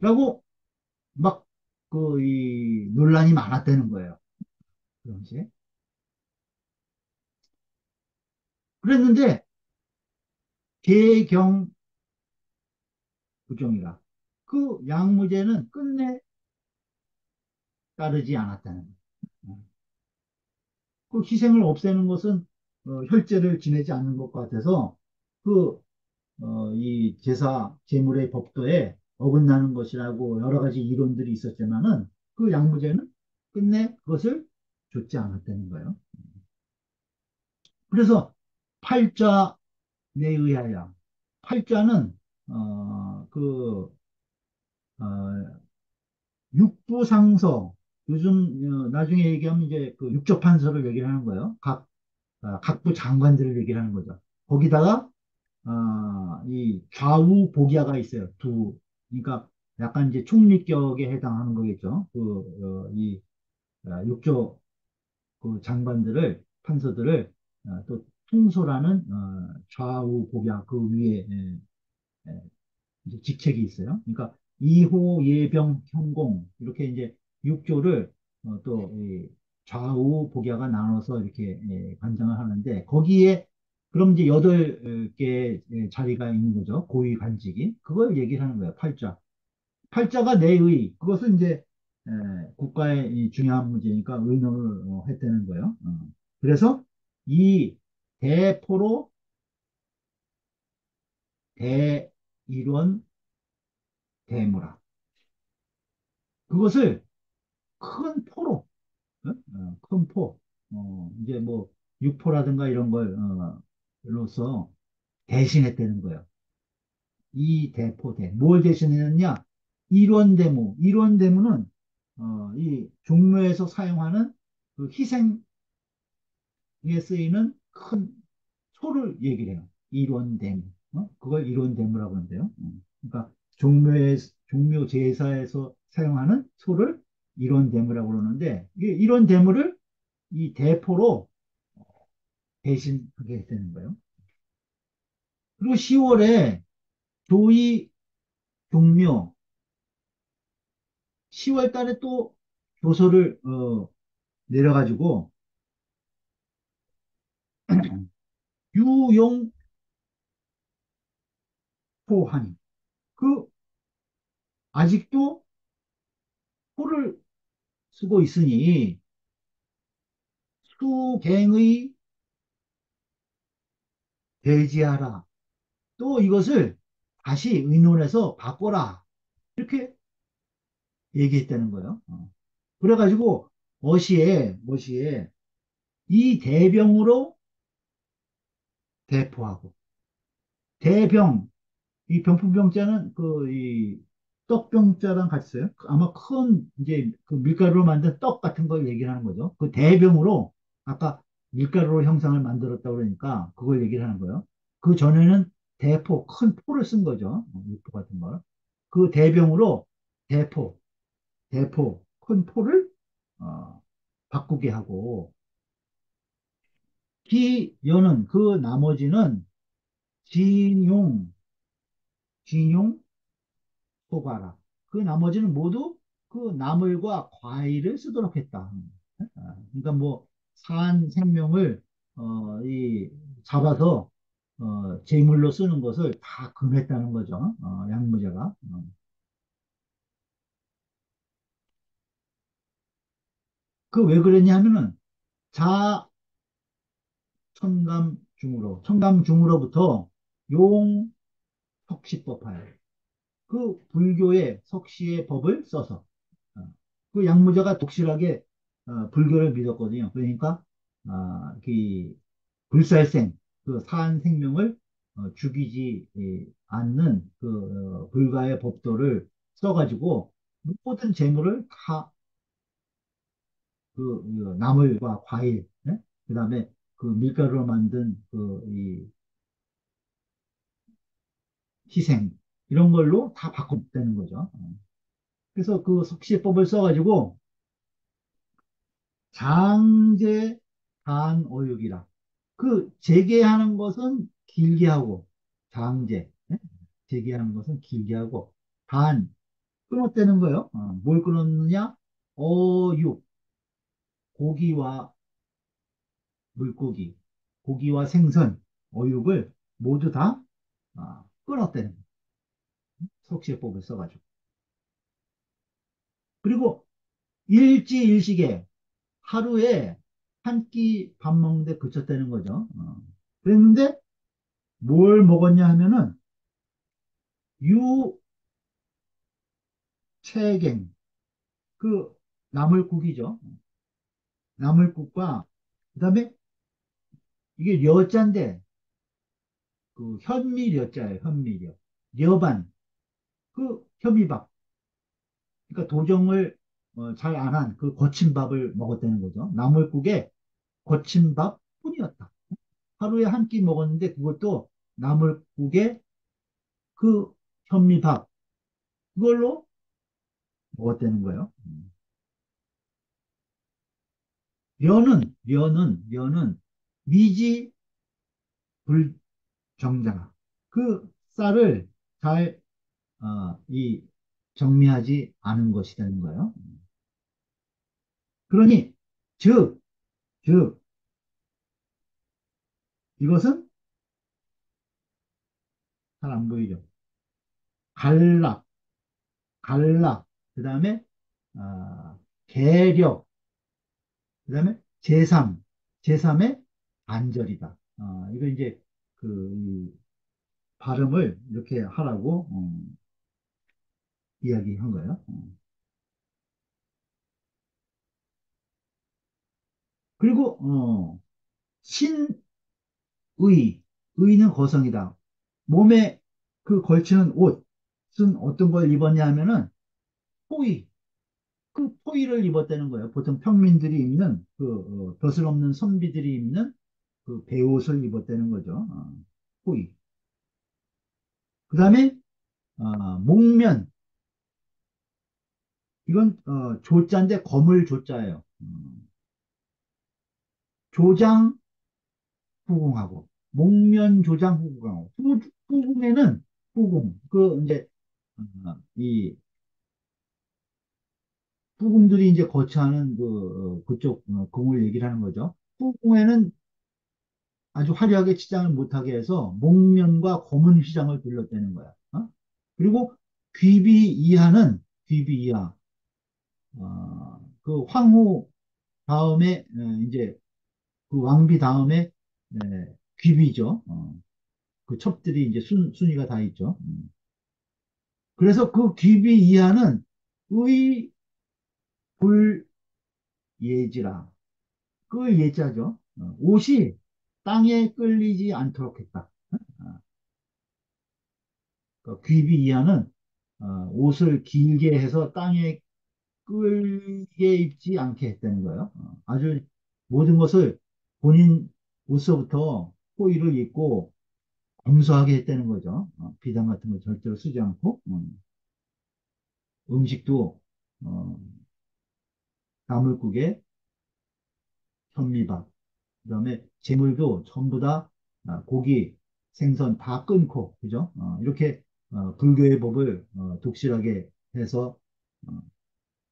라고 막 그 이 논란이 많았다는 거예요. 그 당시에. 그랬는데 개경 부정이라 그 양무제는 끝내 따르지 않았다는 거예요. 그 희생을 없애는 것은 어, 혈제를 지내지 않는 것 같아서 그, 어, 이 제사 제물의 법도에 어긋나는 것이라고 여러 가지 이론들이 있었지만은 그 양무제는 끝내 그것을 줬지 않았다는 거예요. 그래서 팔자에 의하여 팔자는 어, 그 어, 육부상서 요즘 어, 나중에 얘기하면 이제 그 육조 판서를 얘기를 하는 거예요. 각 어, 각부 장관들을 얘기를 하는 거죠. 거기다가 어, 이 좌우 보기야가 있어요. 두 그러니까 약간 이제 총리격에 해당하는 거겠죠. 그, 어, 이 어, 육조 그 장관들을 판서들을 어, 또 어, 좌우 보기야 그 위에 예, 예, 이제 직책이 있어요. 그러니까 이호, 예병, 현공 이렇게 이제 육조를 어, 또 좌우 복야가 나눠서 이렇게 예, 관장을 하는데 거기에 그럼 이제 여덟 개 예, 자리가 있는 거죠. 고위 관직이 그걸 얘기를 하는 거예요. 팔자. 팔자가 내의 그것은 이제 예, 국가의 중요한 문제니까 의논을 어, 했다는 거예요. 어. 그래서 이 대포로 대일원 대무라 그것을 큰 포로 어? 어, 큰 포, 어, 이제 뭐 육포라든가 이런 걸 어, 로서 대신했다는 거예요. 이 대포대 뭘 대신했느냐? 일원대무 일원대무는 어, 이 종묘에서 사용하는 그 희생에 쓰이는 큰 소를 얘기를 해요. 일원대무 어? 그걸 일원대무라고 하는데요. 어. 그러니까 종묘에 종묘 제사에서 사용하는 소를 일원대무라고 그러는데 이게 일원대무를 이 대포로 대신하게 되는 거예요. 그리고 10월에 조이 종묘 10월 달에 또 조서를 어, 내려가지고 유용포하니 그 아직도 포를 쓰고 있으니 수갱의 배제하라. 또 이것을 다시 의논해서 바꿔라. 이렇게 얘기했다는 거예요. 어. 그래가지고 어시에 어시에 이 대병으로 대포하고 대병 이 병풍병자는 그 이 떡병자랑 같이 써요. 아마 큰 이제 그 밀가루로 만든 떡 같은 걸 얘기하는 거죠. 그 대병으로 아까 밀가루로 형상을 만들었다고 그러니까 그걸 얘기를 하는 거예요. 그 전에는 대포, 큰 포를 쓴 거죠. 육포 같은 걸. 그 대병으로 대포, 대포, 큰 포를 어, 바꾸게 하고 기여는 그 나머지는 진용, 진용, 소가라. 그 나머지는 모두 그 나물과 과일을 쓰도록 했다. 아, 그러니까 뭐 산 생명을 어, 이 잡아서 어, 제물로 쓰는 것을 다 금했다는 거죠. 어, 양무제가. 어. 그왜 그랬냐 하면은 자 천감 중으로 천감 중으로부터 용 석시법하여 그 불교의 석시의 법을 써서 어. 그 양무자가 독실하게 어, 불교를 믿었거든요. 그러니까 아, 그 불살생, 그 사한 생명을 어, 죽이지 예, 않는 그 어, 불가의 법도를 써가지고 모든 재물을 다 그 나물과 과일, 예? 그다음에 그 밀가루로 만든 그 이 희생 이런 걸로 다 바꿨다는 거죠. 어. 그래서 그 석시법을 써가지고 장제 단어육이라 그 재개하는 것은 길게 하고 장제 예? 재개하는 것은 길게 하고 단 끊었다는 거예요. 어, 뭘 끊었느냐? 어육 고기와 물고기 고기와 생선 어육을 모두 다 아, 끊었다는 석시법을 써가지고 그리고 일지일식에 하루에 한 끼 밥 먹는데 그쳤다는 거죠. 어. 그랬는데 뭘 먹었냐 하면은 유채갱 그 나물국이죠. 나물국과 그다음에 이게 려자인데 그 현미려자예요. 현미려. 려반 그 현미밥. 그러니까 도정을 어, 잘안 한 그 거친 밥을 먹었다는 거죠. 나물국에 거친 밥 뿐이었다. 하루에 한 끼 먹었는데 그것도 나물국에 그 현미밥 그걸로 먹었다는 거예요. 음. 려는 려는 려는 미지 불정장 그 쌀을 잘 어, 이 정리하지 않은 것이라는 거예요. 그러니 즉, 즉 이것은 잘 안 보이죠. 간락, 간락, 그 다음에 어, 계력, 그 다음에 제3, 제3의 반절이다. 어, 이거 이제 그 발음을 이렇게 하라고 어, 이야기한 거예요. 어. 그리고 어, 신의, 의는 거성이다. 몸에 그 걸치는 옷은 어떤 걸 입었냐 하면은 포의, 그 포의를 입었다는 거예요. 보통 평민들이 입는 그 어, 벼슬 없는 선비들이 입는 그 배옷을 입었다는 거죠. 어, 포의. 그 다음에 어, 목면 이건 어, 조자인데 거물 조자예요. 음, 조장 후궁하고 목면 조장 후궁하고 후, 후궁에는 후궁 그 이제 어, 이 후궁들이 이제 거처하는 그 어, 그쪽 어, 궁을 얘기를 하는 거죠. 후궁에는 아주 화려하게 치장을 못하게 해서 목면과 검은 휘장을 둘렀다는 거야. 어? 그리고 귀비 이하는 귀비 이하 어, 그 황후 다음에 어, 이제 그 왕비 다음에 네, 귀비죠. 어, 그 첩들이 이제 순, 순위가 다 있죠. 음. 그래서 그 귀비 이하는 의, 불, 예지라. 그 예자죠. 어, 옷이 땅에 끌리지 않도록 했다. 어, 그 귀비 이하는 어, 옷을 길게 해서 땅에 끌게 입지 않게 했다는 거예요. 어, 아주 모든 것을 본인 옷서부터 호의를 입고 검소하게 했다는 거죠. 어, 비단 같은 거 절대로 쓰지 않고 음. 음식도 어, 나물국에 현미밥 그다음에 재물도 전부 다 아, 고기, 생선 다 끊고 그죠? 어, 이렇게 어, 불교의 법을 어, 독실하게 해서 어,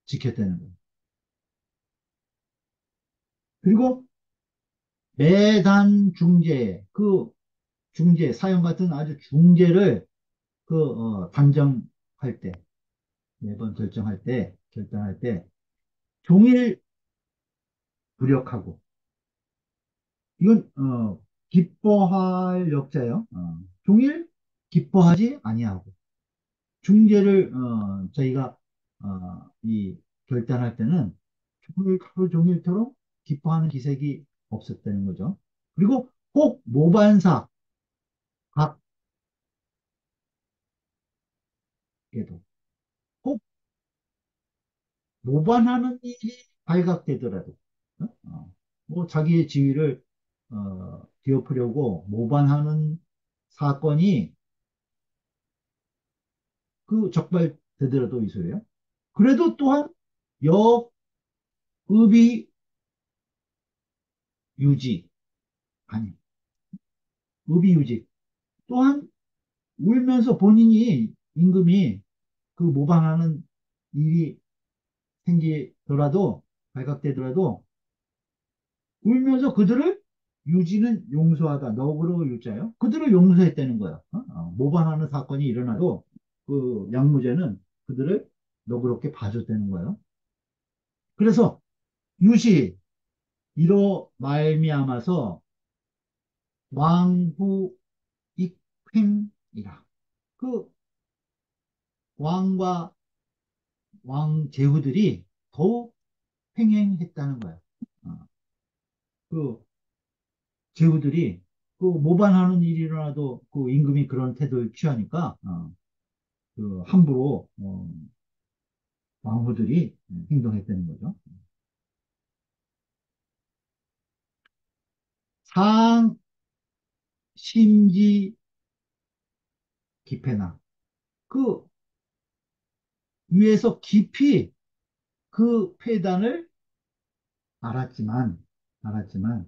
지켰다는 거예요. 그리고 매단 중재, 그 중재, 사형 같은 아주 중재를 그 어, 단정할 때, 매번 결정할 때, 결단할 때 종일 부력하고 이건 어, 기뻐할 역자예요. 어, 종일 기뻐하지 아니하고 중재를 어, 저희가 어, 이 결단할 때는 종일 하루 종일처럼 기뻐하는 기색이 없었다는 거죠. 그리고 꼭 모반사 각에도 꼭 모반하는 일이 발각되더라도 어? 어, 뭐 자기의 지위를 어, 뒤엎으려고 모반하는 사건이 그 적발되더라도 이 소리예요. 그래도 또한 역의비 유지 아니 의비 유지. 또한 울면서 본인이 임금이 그 모방하는 일이 생기더라도 발각되더라도 울면서 그들을 유지는 용서하다. 너그러 유자요? 그들을 용서했다는 거야. 어? 어, 모방하는 사건이 일어나도 그 양무제는 그들을 너그럽게 봐줬다는 거예요? 그래서 유시 이로 말미암아서 왕후 익횡이라. 그 왕과 왕 제후들이 더욱 횡행했다는 거예요. 어, 그 제후들이 그 모반하는 일이 일어나도 그 임금이 그런 태도를 취하니까 어, 그 함부로 어, 왕후들이 행동했다는 거죠. 상 심지 기패나. 그 위에서 깊이 그 폐단을 알았지만 알았지만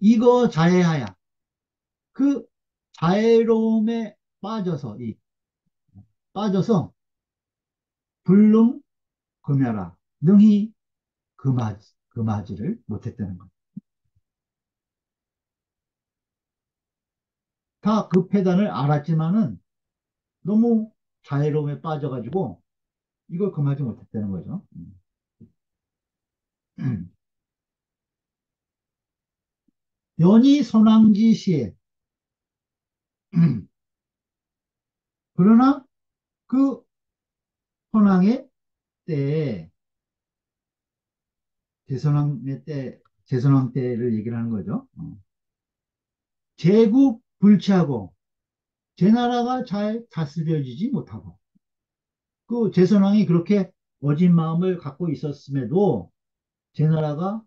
이거 자해하야. 그 자애로움에 빠져서 이 빠져서 불능 금야라 능히 금하지 금하지를 못했다는 것. 다그 폐단을 알았지만은 너무 자애로움에 빠져가지고 이걸 금하지 못했다는 거죠. 연희 선왕지 시에 그러나 그 선왕의 때에 제선왕의 때 제선왕 때를 얘기를 하는 거죠. 어. 제국 불치하고 제 나라가 잘 다스려지지 못하고 그 제선왕이 그렇게 어진 마음을 갖고 있었음에도 제 나라가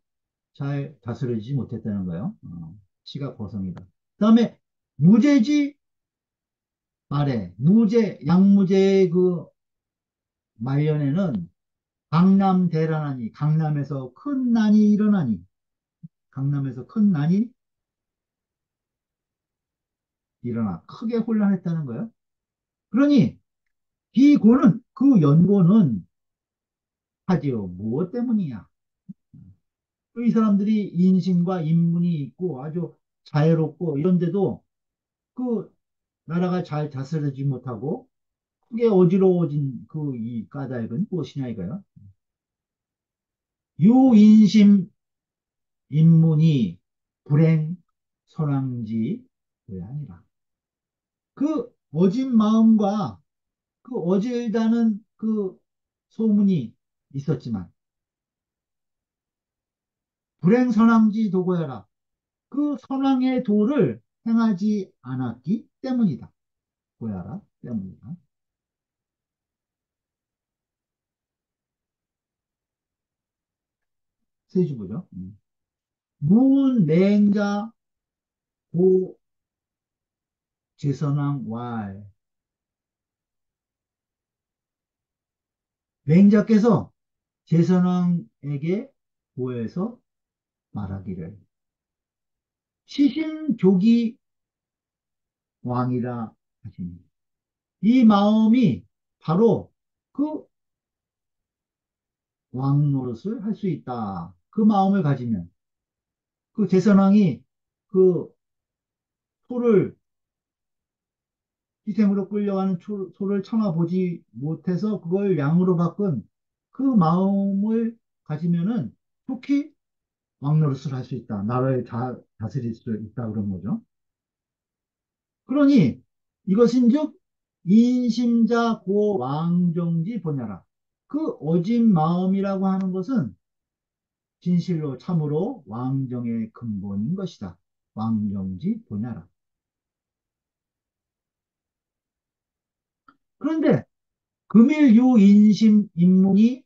잘 다스려지지 못했다는 거예요. 어, 시각 거성이다. 그 다음에 무제지 말에 무제 양무제의 그 말년에는 강남 대란하니 강남에서 큰 난이 일어나니 강남에서 큰 난이 일어나 크게 혼란했다는 거예요. 그러니 비고는 그 연고는 하지요. 무엇 때문이야? 이 사람들이 인신과 인문이 있고 아주 자유롭고 이런데도 그 나라가 잘 다스려지지 못하고 크게 어지러워진 그 이 까닭은 무엇이냐 이거요. 유인심 인문이 불행 선왕지 왜 아니라 그 어진 마음과 그 어질다는 그 소문이 있었지만 불행 선왕지 도고야라 그 선왕의 도를 행하지 않았기 때문이다. 고야라 때문이다. 세 주부죠. 음. 문맹자 고 제선왕 왈 맹자께서 제선왕에게 보여서 말하기를 시신조기 왕이라 하시니 이 마음이 바로 그 왕 노릇을 할 수 있다. 그 마음을 가지면 그 제선왕이 그 소를 희생으로 끌려가는 소를 참아보지 못해서 그걸 양으로 바꾼 그 마음을 가지면은 좋게 왕노릇을 할 수 있다. 나라를 다, 다스릴 수 있다. 그런 거죠. 그러니 이것인즉 인심자 고 왕정지 보냐라. 그 어진 마음이라고 하는 것은 진실로 참으로 왕정의 근본인 것이다. 왕정지 보냐라. 그런데 금일유 인심 인문이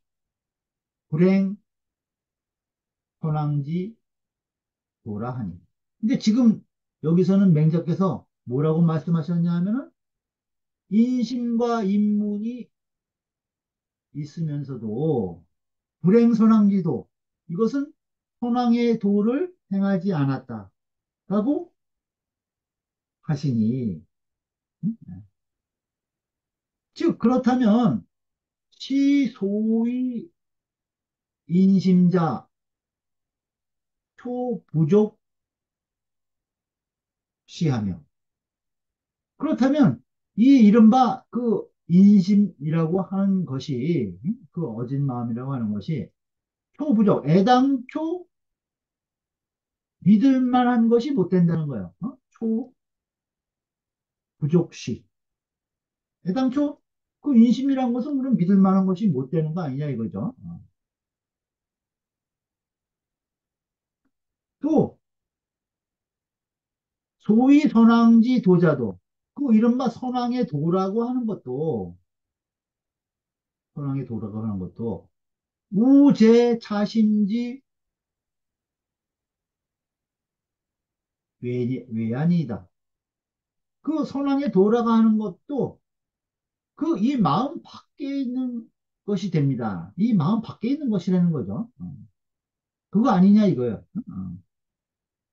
불행 선왕지 도라 하니. 근데 지금 여기서는 맹자께서 뭐라고 말씀하셨냐 하면은 인심과 인문이 있으면서도 불행 선왕지도 이것은 선왕의 도를 행하지 않았다. 라고 하시니 즉 그렇다면 시소위 인심자 초부족 시하며. 그렇다면 이 이른바 그 인심이라고 하는 것이 그 어진 마음이라고 하는 것이 초부족 애당초 믿을 만한 것이 못 된다는 거예요. 어? 초부족시 애당초 그 인심이란 것은 그럼 믿을 만한 것이 못 되는 거 아니냐 이거죠. 어. 또 소위 선왕지 도자도 그 이른바 선왕의 도라고 하는 것도 선왕의 도라고 하는 것도 우제 외, 외안이다. 그 도라고 하는 것도 그 이 마음 밖에 있는 것이 됩니다. 이 마음 밖에 있는 것이라는 거죠. 어. 그거 아니냐 이거예요. 어.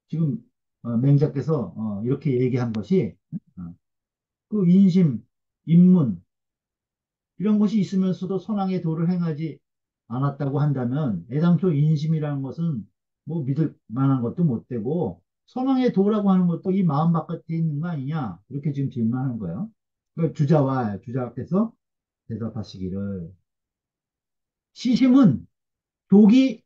지금 어, 맹자께서 어, 이렇게 얘기한 것이 어, 그 인심, 인문 이런 것이 있으면서도 선왕의 도를 행하지 않았다고 한다면 애당초 인심이라는 것은 뭐 믿을 만한 것도 못 되고 선왕의 도라고 하는 것도 이 마음 바깥에 있는 거 아니냐 이렇게 지금 질문하는 거예요. 그 주자와 주자께서 대답하시기를 시심은 독이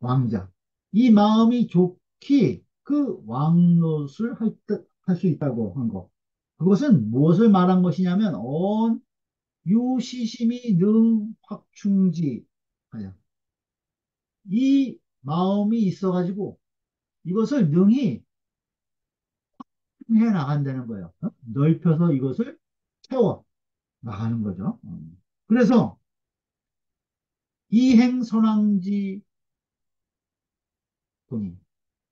왕자 이 마음이 좋기 그 왕노릇을 할수 있다고 한 거. 그것은 무엇을 말한 것이냐면 온 유시심이 능 확충지 하여 이 마음이 있어가지고 이것을 능히 해 나간다는 거예요. 어? 넓혀서 이것을 채워 나가는 거죠. 어. 그래서 이행선왕지 본인.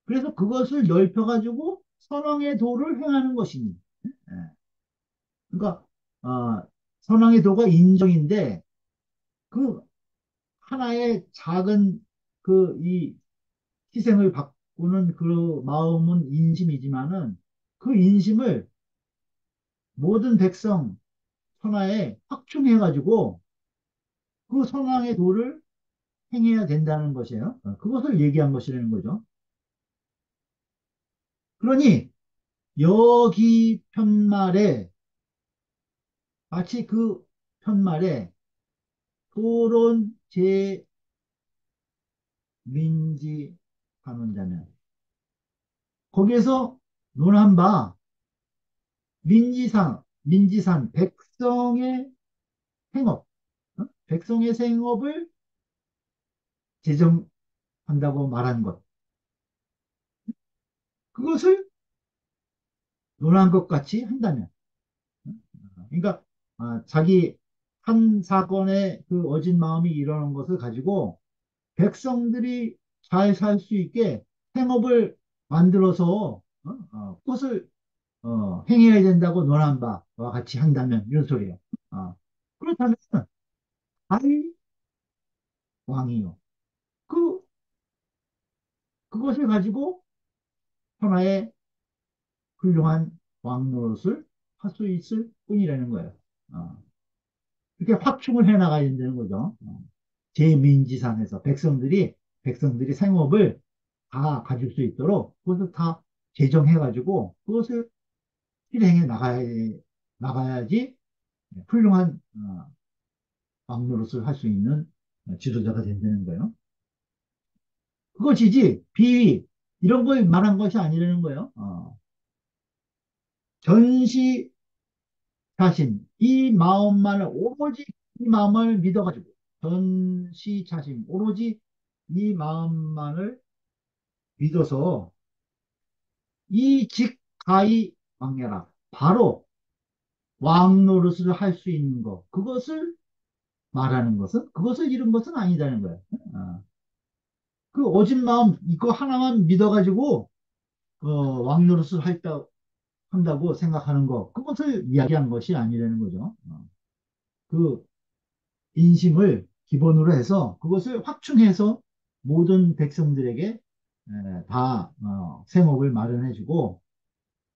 그래서 그것을 넓혀가지고 선왕의 도를 행하는 것이니. 예. 그러니까 어, 선왕의 도가 인정인데 그 하나의 작은 그 이 희생을 바꾸는 그 마음은 인심이지만은 그 인심을 모든 백성 천하에 확충해 가지고 그 선왕의 도를 행해야 된다는 것이에요. 어, 그것을 얘기한 것이라는 거죠. 그러니 여기 편말에 마치 그 편말에 토론 제 민지 관원자면 거기에서 논한 바 민지산 민지산 백성의 생업 어? 백성의 생업을 제정한다고 말한 것. 그것을 논한 것 같이 한다면. 그러니까 아, 자기 한 사건의 그 어진 마음이 일어난 것을 가지고 백성들이 잘 살 수 있게 생업을 만들어서 어? 어, 어, 행해야 된다고 논한 바와 같이 한다면 이런 소리예요. 어. 그렇다면 아이 왕이요. 그 그것을 가지고 하나의 훌륭한 왕 노릇을 할 수 있을 뿐이라는 거예요. 어. 이렇게 확충을 해 나가야 된다는 거죠. 어. 제민지상에서 백성들이 백성들이 생업을 다 가질 수 있도록 그것을 다 제정해가지고 그것을 실행해 나가야 나가야지 훌륭한 어, 왕 노릇을 할 수 있는 지도자가 된다는 거예요. 그것이지 비위 이런 걸 말한 것이 아니라는 거예요. 어. 전시 자신 이 마음만을 오로지 이 마음을 믿어가지고 전시차심 오로지 이 마음만을 믿어서 이 직가히 망려라 바로 왕 노릇을 할 수 있는 것 그것을 말하는 것은 그것을 잃은 것은 아니다는 거예요. 아. 그 오진 마음 이거 하나만 믿어가지고 어, 왕 노릇을 할다 한다고 생각하는 것 그것을 이야기한 것이 아니라는 거죠. 어. 그 인심을 기본으로 해서 그것을 확충해서 모든 백성들에게 에, 다 어, 생업을 마련해주고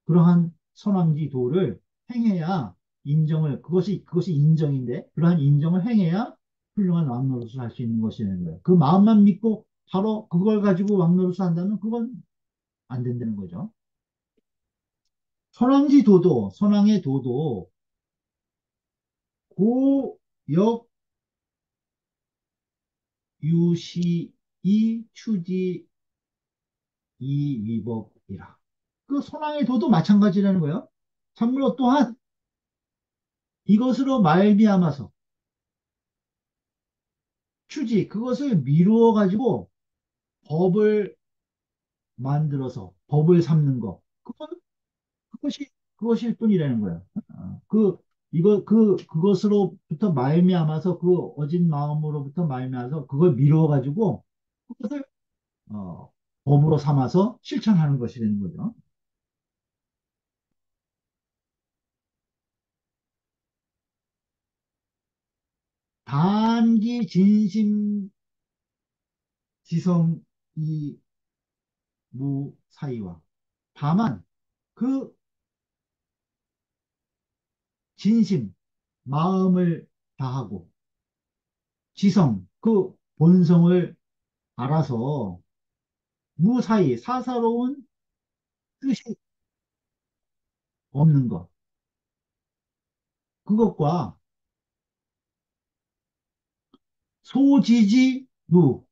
그러한 선왕지 도를 행해야 인정을 그것이 그것이 인정인데 그러한 인정을 행해야 훌륭한 왕노릇을 할 수 있는 것이라는 거예요. 그 마음만 믿고 바로 그걸 가지고 왕노릇을 한다면 그건 안 된다는 거죠. 선왕지 도도 선왕의 도도 고역 유시 이 추지 이 위법이라. 그 선왕의 도도 마찬가지라는 거예요. 참으로 또한 이것으로 말미암아서 추지 그것을 미루어 가지고 법을 만들어서 법을 삼는 거 그건 그것이 그것일 뿐이라는 거예요. 어, 그 이거 그 그것으로부터 말미암아서 그 어진 마음으로부터 말미암아서 그걸 미루어 가지고 그것을 어, 법으로 삼아서 실천하는 것이 되는 거죠. 단기 진심 지성 이 무사이와 다만 그 진심 마음을 다하고 지성 그 본성을 알아서 무사히 사사로운 뜻이 없는 것 그것과 소지지 무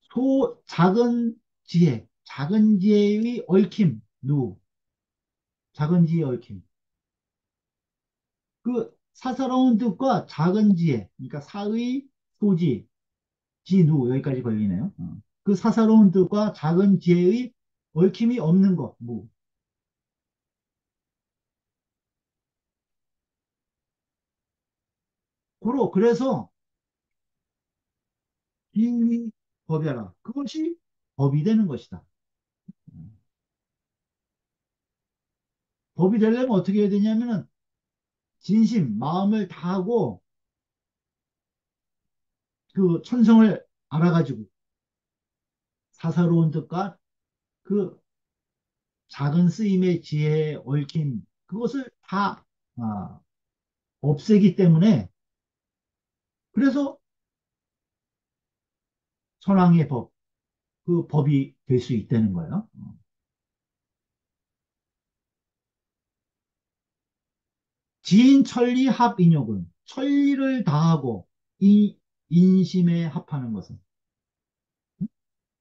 소, 작은 지혜, 작은 지혜의 얽힘, 누, 작은 지혜의 얽힘. 그 사사로운 뜻과 작은 지혜, 그러니까 사의, 소지, 지누, 여기까지 걸리네요. 어. 그 사사로운 뜻과 작은 지혜의 얽힘이 없는 것, 무. 고로, 그래서, 이 법이라. 그것이 법이 되는 것이다. 법이 되려면 어떻게 해야 되냐면은 진심, 마음을 다하고 그 천성을 알아가지고 사사로운 뜻과 그 작은 쓰임의 지혜에 얽힌 그것을 다 아, 없애기 때문에 그래서 선왕의 법, 그 법이 될 수 있다는 거예요. 지인 천리 합 인욕은 천리를 다하고 이 인심에 합하는 것은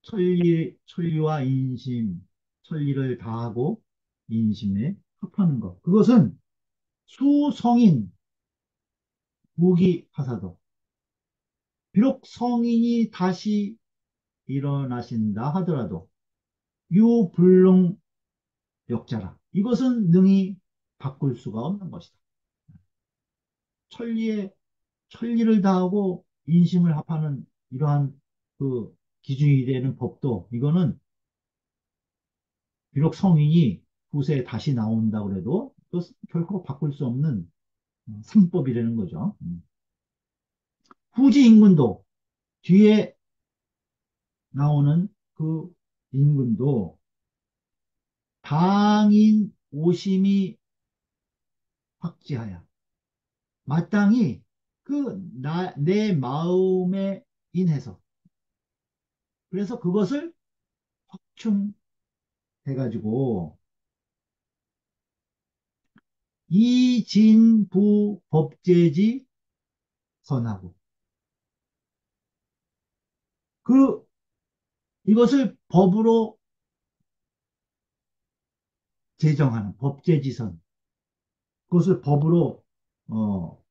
천리, 천리와 인심, 천리를 다하고 인심에 합하는 것. 그것은 수성인 무기 하사도. 비록 성인이 다시 일어나신다 하더라도 유불능 역자라. 이것은 능히 바꿀 수가 없는 것이다. 천리에 천리를 다하고 인심을 합하는 이러한 그 기준이 되는 법도 이거는 비록 성인이 후세에 다시 나온다 그래도 결코 바꿀 수 없는 상법이라는 거죠. 음. 후지 인근도 뒤에 나오는 그 인근도 당인 오심이 확지하여 마땅히 그내 마음에 인해서. 그래서 그것을 확충해 가지고 이진부 법제지 선하고 그 이것을 법으로 제정하는 법제지선 그것을 법으로 어,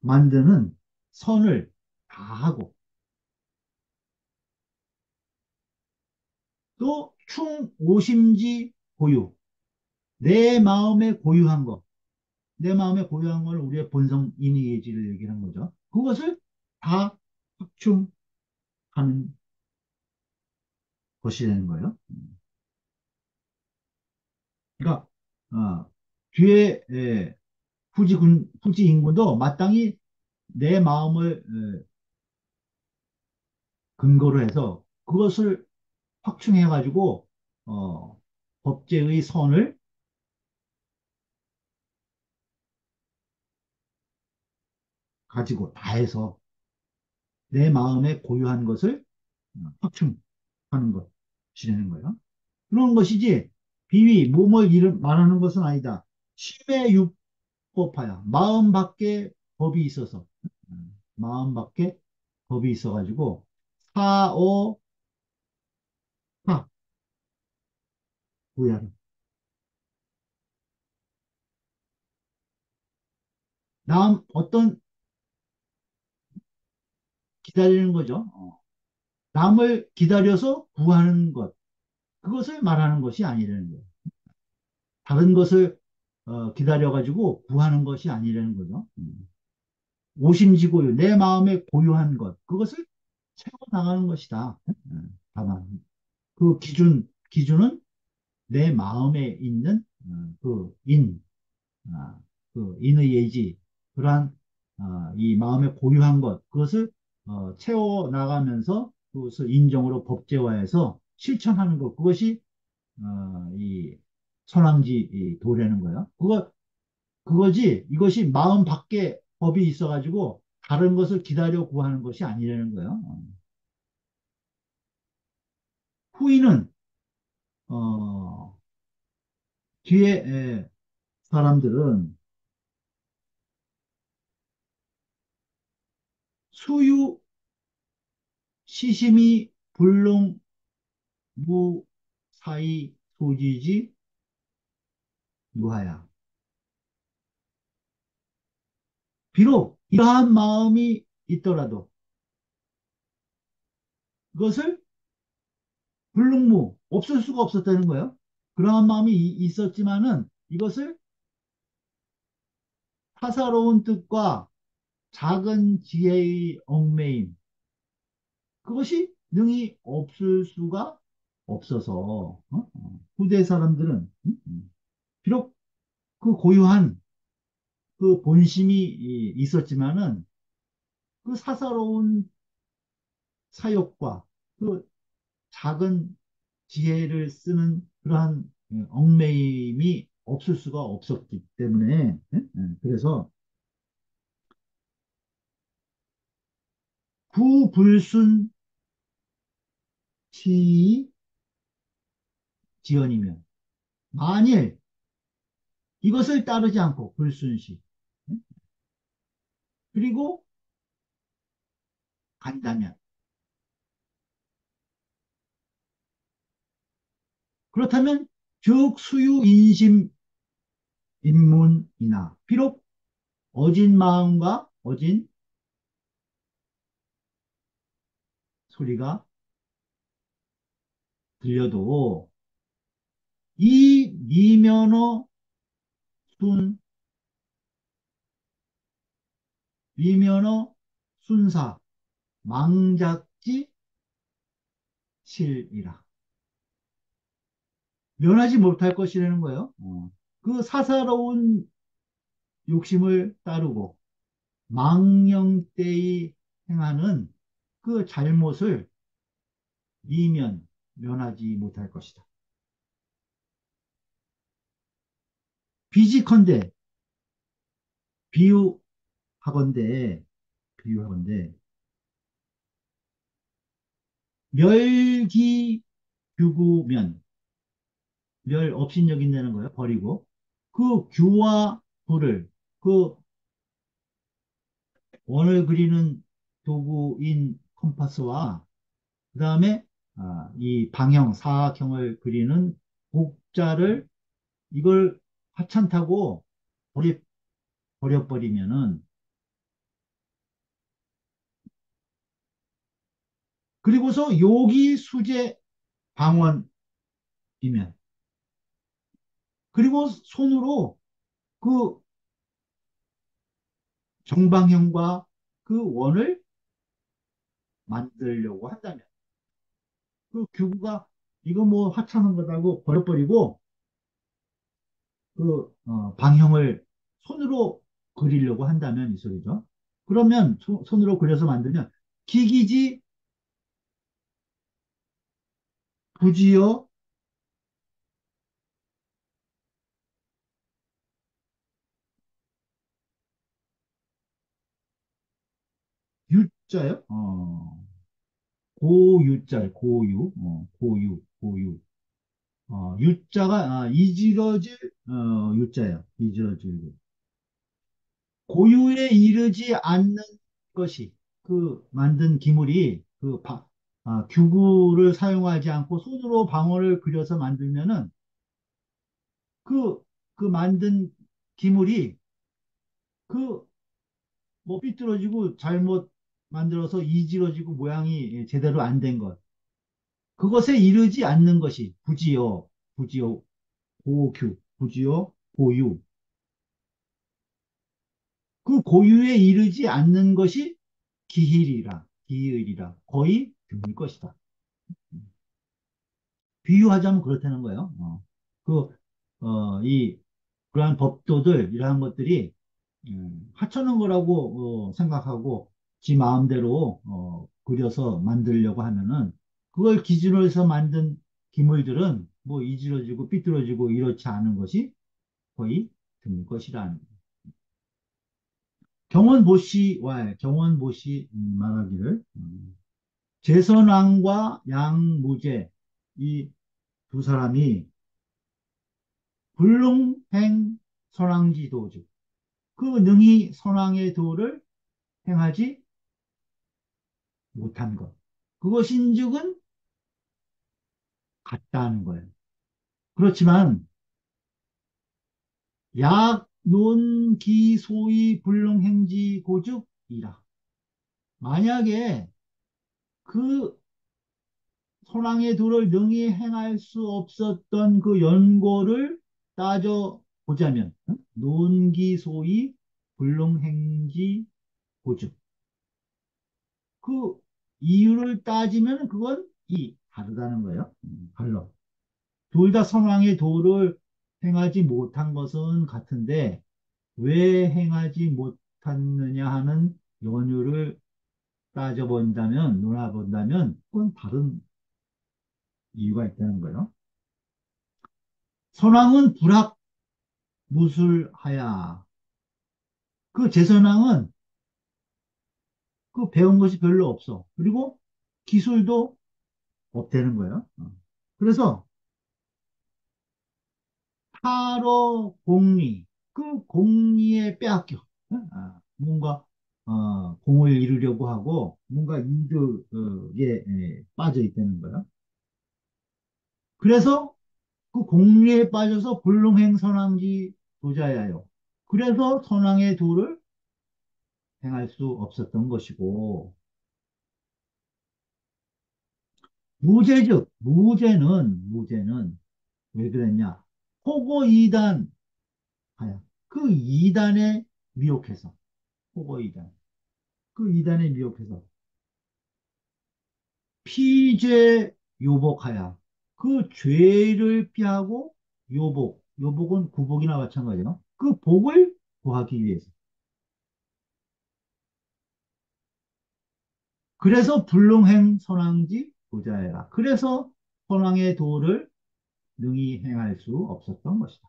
만드는 선을 다 하고 또 충오심지 고유 내 마음에 고유한 것, 내 마음에 고유한 걸 우리의 본성 인의 예지를 얘기하는 거죠. 그것을 다 확충하는 것이 되는 거예요. 그러니까 어, 뒤에 에, 후지 군 후지 인군도 마땅히 내 마음을 에, 근거로 해서 그것을 확충해 가지고 어, 법제의 선을 가지고 다해서 내 마음에 고유한 것을 확충하는 것이 되는 거예요. 그런 것이지 비위 몸을 말하는 것은 아니다. 심의 법하야. 마음 밖에 법이 있어서. 음, 마음 밖에 법이 있어가지고, 사, 오, 파, 구야. 다음, 어떤, 기다리는 거죠. 어. 남을 기다려서 구하는 것. 그것을 말하는 것이 아니라는 거예요. 다른 것을 어, 기다려가지고 구하는 것이 아니라는 거죠. 음. 오심지고요. 내 마음에 고유한 것. 그것을 채워 나가는 것이다. 음, 다만 그 기준, 기준은 내 마음에 있는 어, 그 인, 아, 그 인의 예지, 그러한 아, 이 마음에 고유한 것, 그것을 어, 채워 나가면서 그것을 인정으로 법제화해서 실천하는 것, 그것이 어, 이 선왕지 도라는 거예요. 그거 그거지 이것이 마음 밖에 법이 있어가지고 다른 것을 기다려 구하는 것이 아니라는 거예요. 후인은 어, 뒤에 에, 사람들은 수유 시심이 불능 무사이 소지지 무하야. 비록 이러한 마음이 있더라도 그것을 불능무 없을 수가 없었다는 거예요. 그러한 마음이 있었지만은 이것을 사사로운 뜻과 작은 지혜의 얽매임 그것이 능히 없을 수가 없어서 어? 어. 후대 사람들은 음? 음. 비록 그 고유한 그 본심이 있었지만은 그 사사로운 사욕과 그 작은 지혜를 쓰는 그러한 얽매임이 없을 수가 없었기 때문에 그래서 구불순 시 지연이면 만일 이것을 따르지 않고 불순시 그리고 간다면. 그렇다면 즉 수유 인심 인문이나 비록 어진 마음과 어진 소리가 들려도 이 미면어 순 미면어 순사 망작지 실이라 면하지 못할 것이라는 거예요. 어. 그 사사로운 욕심을 따르고 망령때의 행하는 그 잘못을 미면 면하지 못할 것이다. 비지컨대 비유하건대 비유하건대 멸기 규구면 멸 업신여긴다는 거예요. 버리고 그 규와 부를 그 원을 그리는 도구인 컴파스와 그 다음에 아, 이 방형 사각형을 그리는 곡자를 이걸 귀찮다고 돌입 버려버리면은 그리고서 여기 수제 방언이면 그리고 손으로 그 정방형과 그 원을 만들려고 한다면 그 규구가 이거 뭐 하찮은 거다고 버려버리고 그 어, 방형을 손으로 그리려고 한다면 이 소리죠. 그러면 소- 손으로 그려서 만들면 기기지 부지요? 유자요? 어, 고유자 고유. 어, 고유 고유 어, 유자가 아, 이지러질 어, 유자예요. 이지러질 고유에 이르지 않는 것이 그 만든 기물이 그 바- 아, 규구를 사용하지 않고 손으로 방울을 그려서 만들면은 그, 그 만든 기물이 그 뭐 삐뚤어지고 잘못 만들어서 이지러지고 모양이 제대로 안 된 것. 그것에 이르지 않는 것이 부지요, 부지요, 고규, 부지요, 고유. 그 고유에 이르지 않는 것이 기힐이라, 기일이라, 거의 드물 것이다. 비유하자면 그렇다는 거예요. 어. 그, 어, 이, 그러한 법도들, 이러한 것들이, 음, 하찮은 거라고, 어, 생각하고, 지 마음대로, 어, 그려서 만들려고 하면은, 그걸 기준으로 해서 만든 기물들은, 뭐, 이지러지고 삐뚤어지고 이렇지 않은 것이 거의 드물 것이라는. 경원보시와 경원보시 음, 말하기를, 음, 제선왕과 양무제, 이 두 사람이 불능행 선왕지 도주. 그 능히 선왕의 도를 행하지 못한 것. 그것인즉은 같다는 거예요. 그렇지만 약, 논, 기, 소위, 불능행지, 고죽이라. 만약에 그 선왕의 도를 능히 행할 수 없었던 그 연고를 따져 보자면, 논기, 소위, 불능행지, 고죽. 그 이유를 따지면 그건 이 다르다는 거예요. 음, 달라. 둘다 선왕의 도를 행하지 못한 것은 같은데 왜 행하지 못했느냐 하는 연유를 따져본다면 논해본다면 그건 다른 이유가 있다는 거예요. 선왕은 불학 무술하야. 그 제선왕은 그 배운 것이 별로 없어. 그리고 기술도 없다는 거예요. 어. 그래서 타로 공리, 그 공리에 빼앗겨. 어? 아, 뭔가, 어, 공을 이루려고 하고, 뭔가 이득에 예, 빠져 있다는 거야. 그래서 그 공리에 빠져서 불능행 선왕지 도자야요. 그래서 선왕의 도를 행할 수 없었던 것이고, 무제즉, 무제는, 무제는 왜 그랬냐? 호고 이단, 하야. 그 이단에 미혹해서, 호고 이단. 그 이단에 미혹해서 피죄 요복하야. 그 죄를 피하고 요복. 요복은 구복이나 마찬가지예요. 그 복을 구하기 위해서. 그래서 불능행 선왕지 부자해라. 그래서 선왕의 도를 능히 행할 수 없었던 것이다.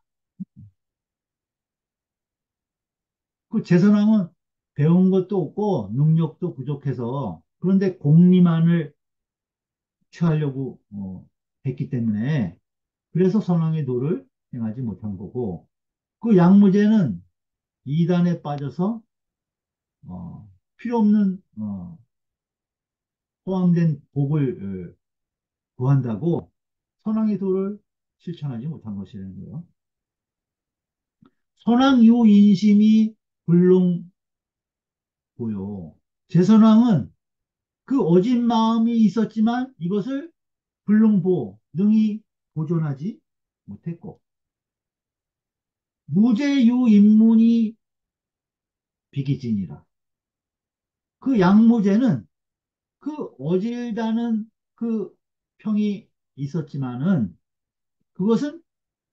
그 제선왕은 배운 것도 없고 능력도 부족해서 그런데 공리만을 취하려고 어, 했기 때문에 그래서 선왕의 도를 행하지 못한 거고 그 양무제는 이단에 빠져서 어, 필요 없는 어, 포함된 복을 어, 구한다고 선왕의 도를 실천하지 못한 것이라는 거예요. 선왕 요 인심이 불능고요. 제선왕은 그 어진 마음이 있었지만 이것을 불능보, 능히 보존하지 못했고, 무죄유인문이 비기진이라. 그 양무제는 그 어질다는 그 평이 있었지만은 그것은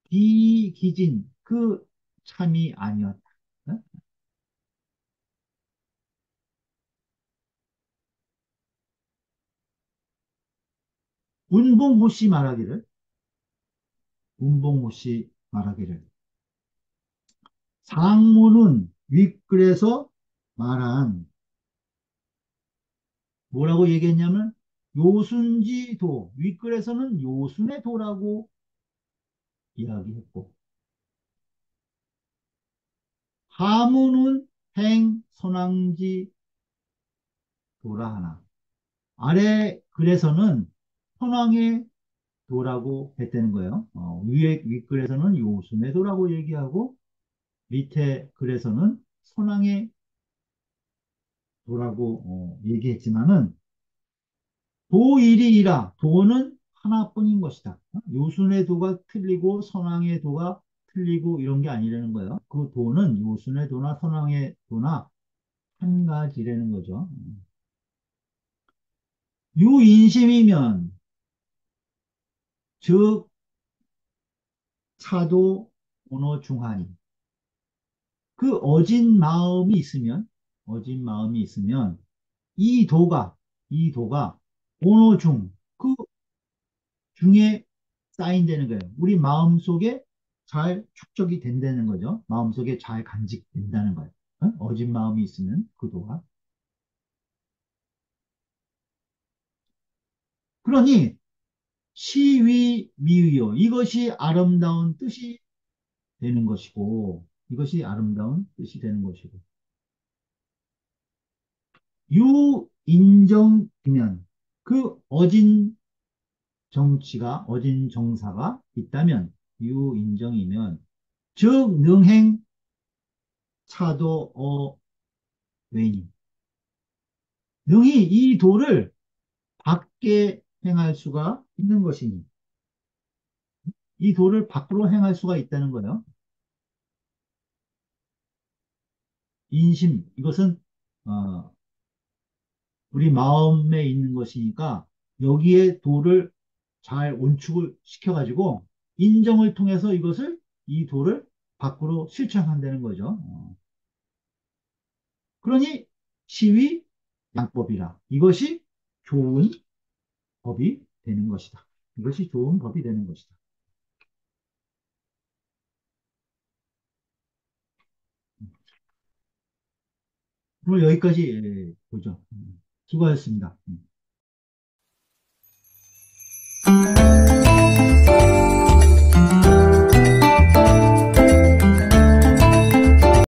비기진 그 참이 아니었다. 어? 운봉호 씨 말하기를 운봉호 씨 말하기를 상무는 윗글에서 말한 뭐라고 얘기했냐면 요순지도 윗글에서는 요순의 도라고 이야기했고 하무는 행 선왕지 도라 하나 아래 글에서는 선왕의 도라고 했다는 거예요. 어, 위에 윗글에서는 요순의 도라고 얘기하고 밑에 글에서는 선왕의 도라고 어, 얘기했지만은 도일이이라 도는 하나뿐인 것이다. 요순의 도가 틀리고 선왕의 도가 틀리고 이런 게 아니라는 거예요. 그 도는 요순의 도나 선왕의 도나 한 가지라는 거죠. 유인심이면 즉 차도 언어 중하니 그 어진 마음이 있으면 어진 마음이 있으면 이 도가 이 도가 언어 중그 중에 쌓인다는 거예요. 우리 마음 속에 잘 축적이 된다는 거죠. 마음 속에 잘 간직된다는 거예요. 어? 어진 마음이 있으면 그 도가 그러니 시위 미위요 이것이 아름다운 뜻이 되는 것이고 이것이 아름다운 뜻이 되는 것이고 유인정이면 그 어진 정치가 어진 정사가 있다면 유인정이면 즉 능행 차도 어웨니 능히 이 도를 밖에 행할 수가 있는 것이니 이 도를 밖으로 행할 수가 있다는 거예요. 인심 이것은 어, 우리 마음에 있는 것이니까 여기에 도를 잘 온축을 시켜가지고 인정을 통해서 이것을 이 도를 밖으로 실천한다는 거죠. 어. 그러니 시위 양법이라 이것이 좋은 법이 되는 것이다. 이것이 좋은 법이 되는 것이다. 오늘 여기까지 보죠. 수고하셨습니다.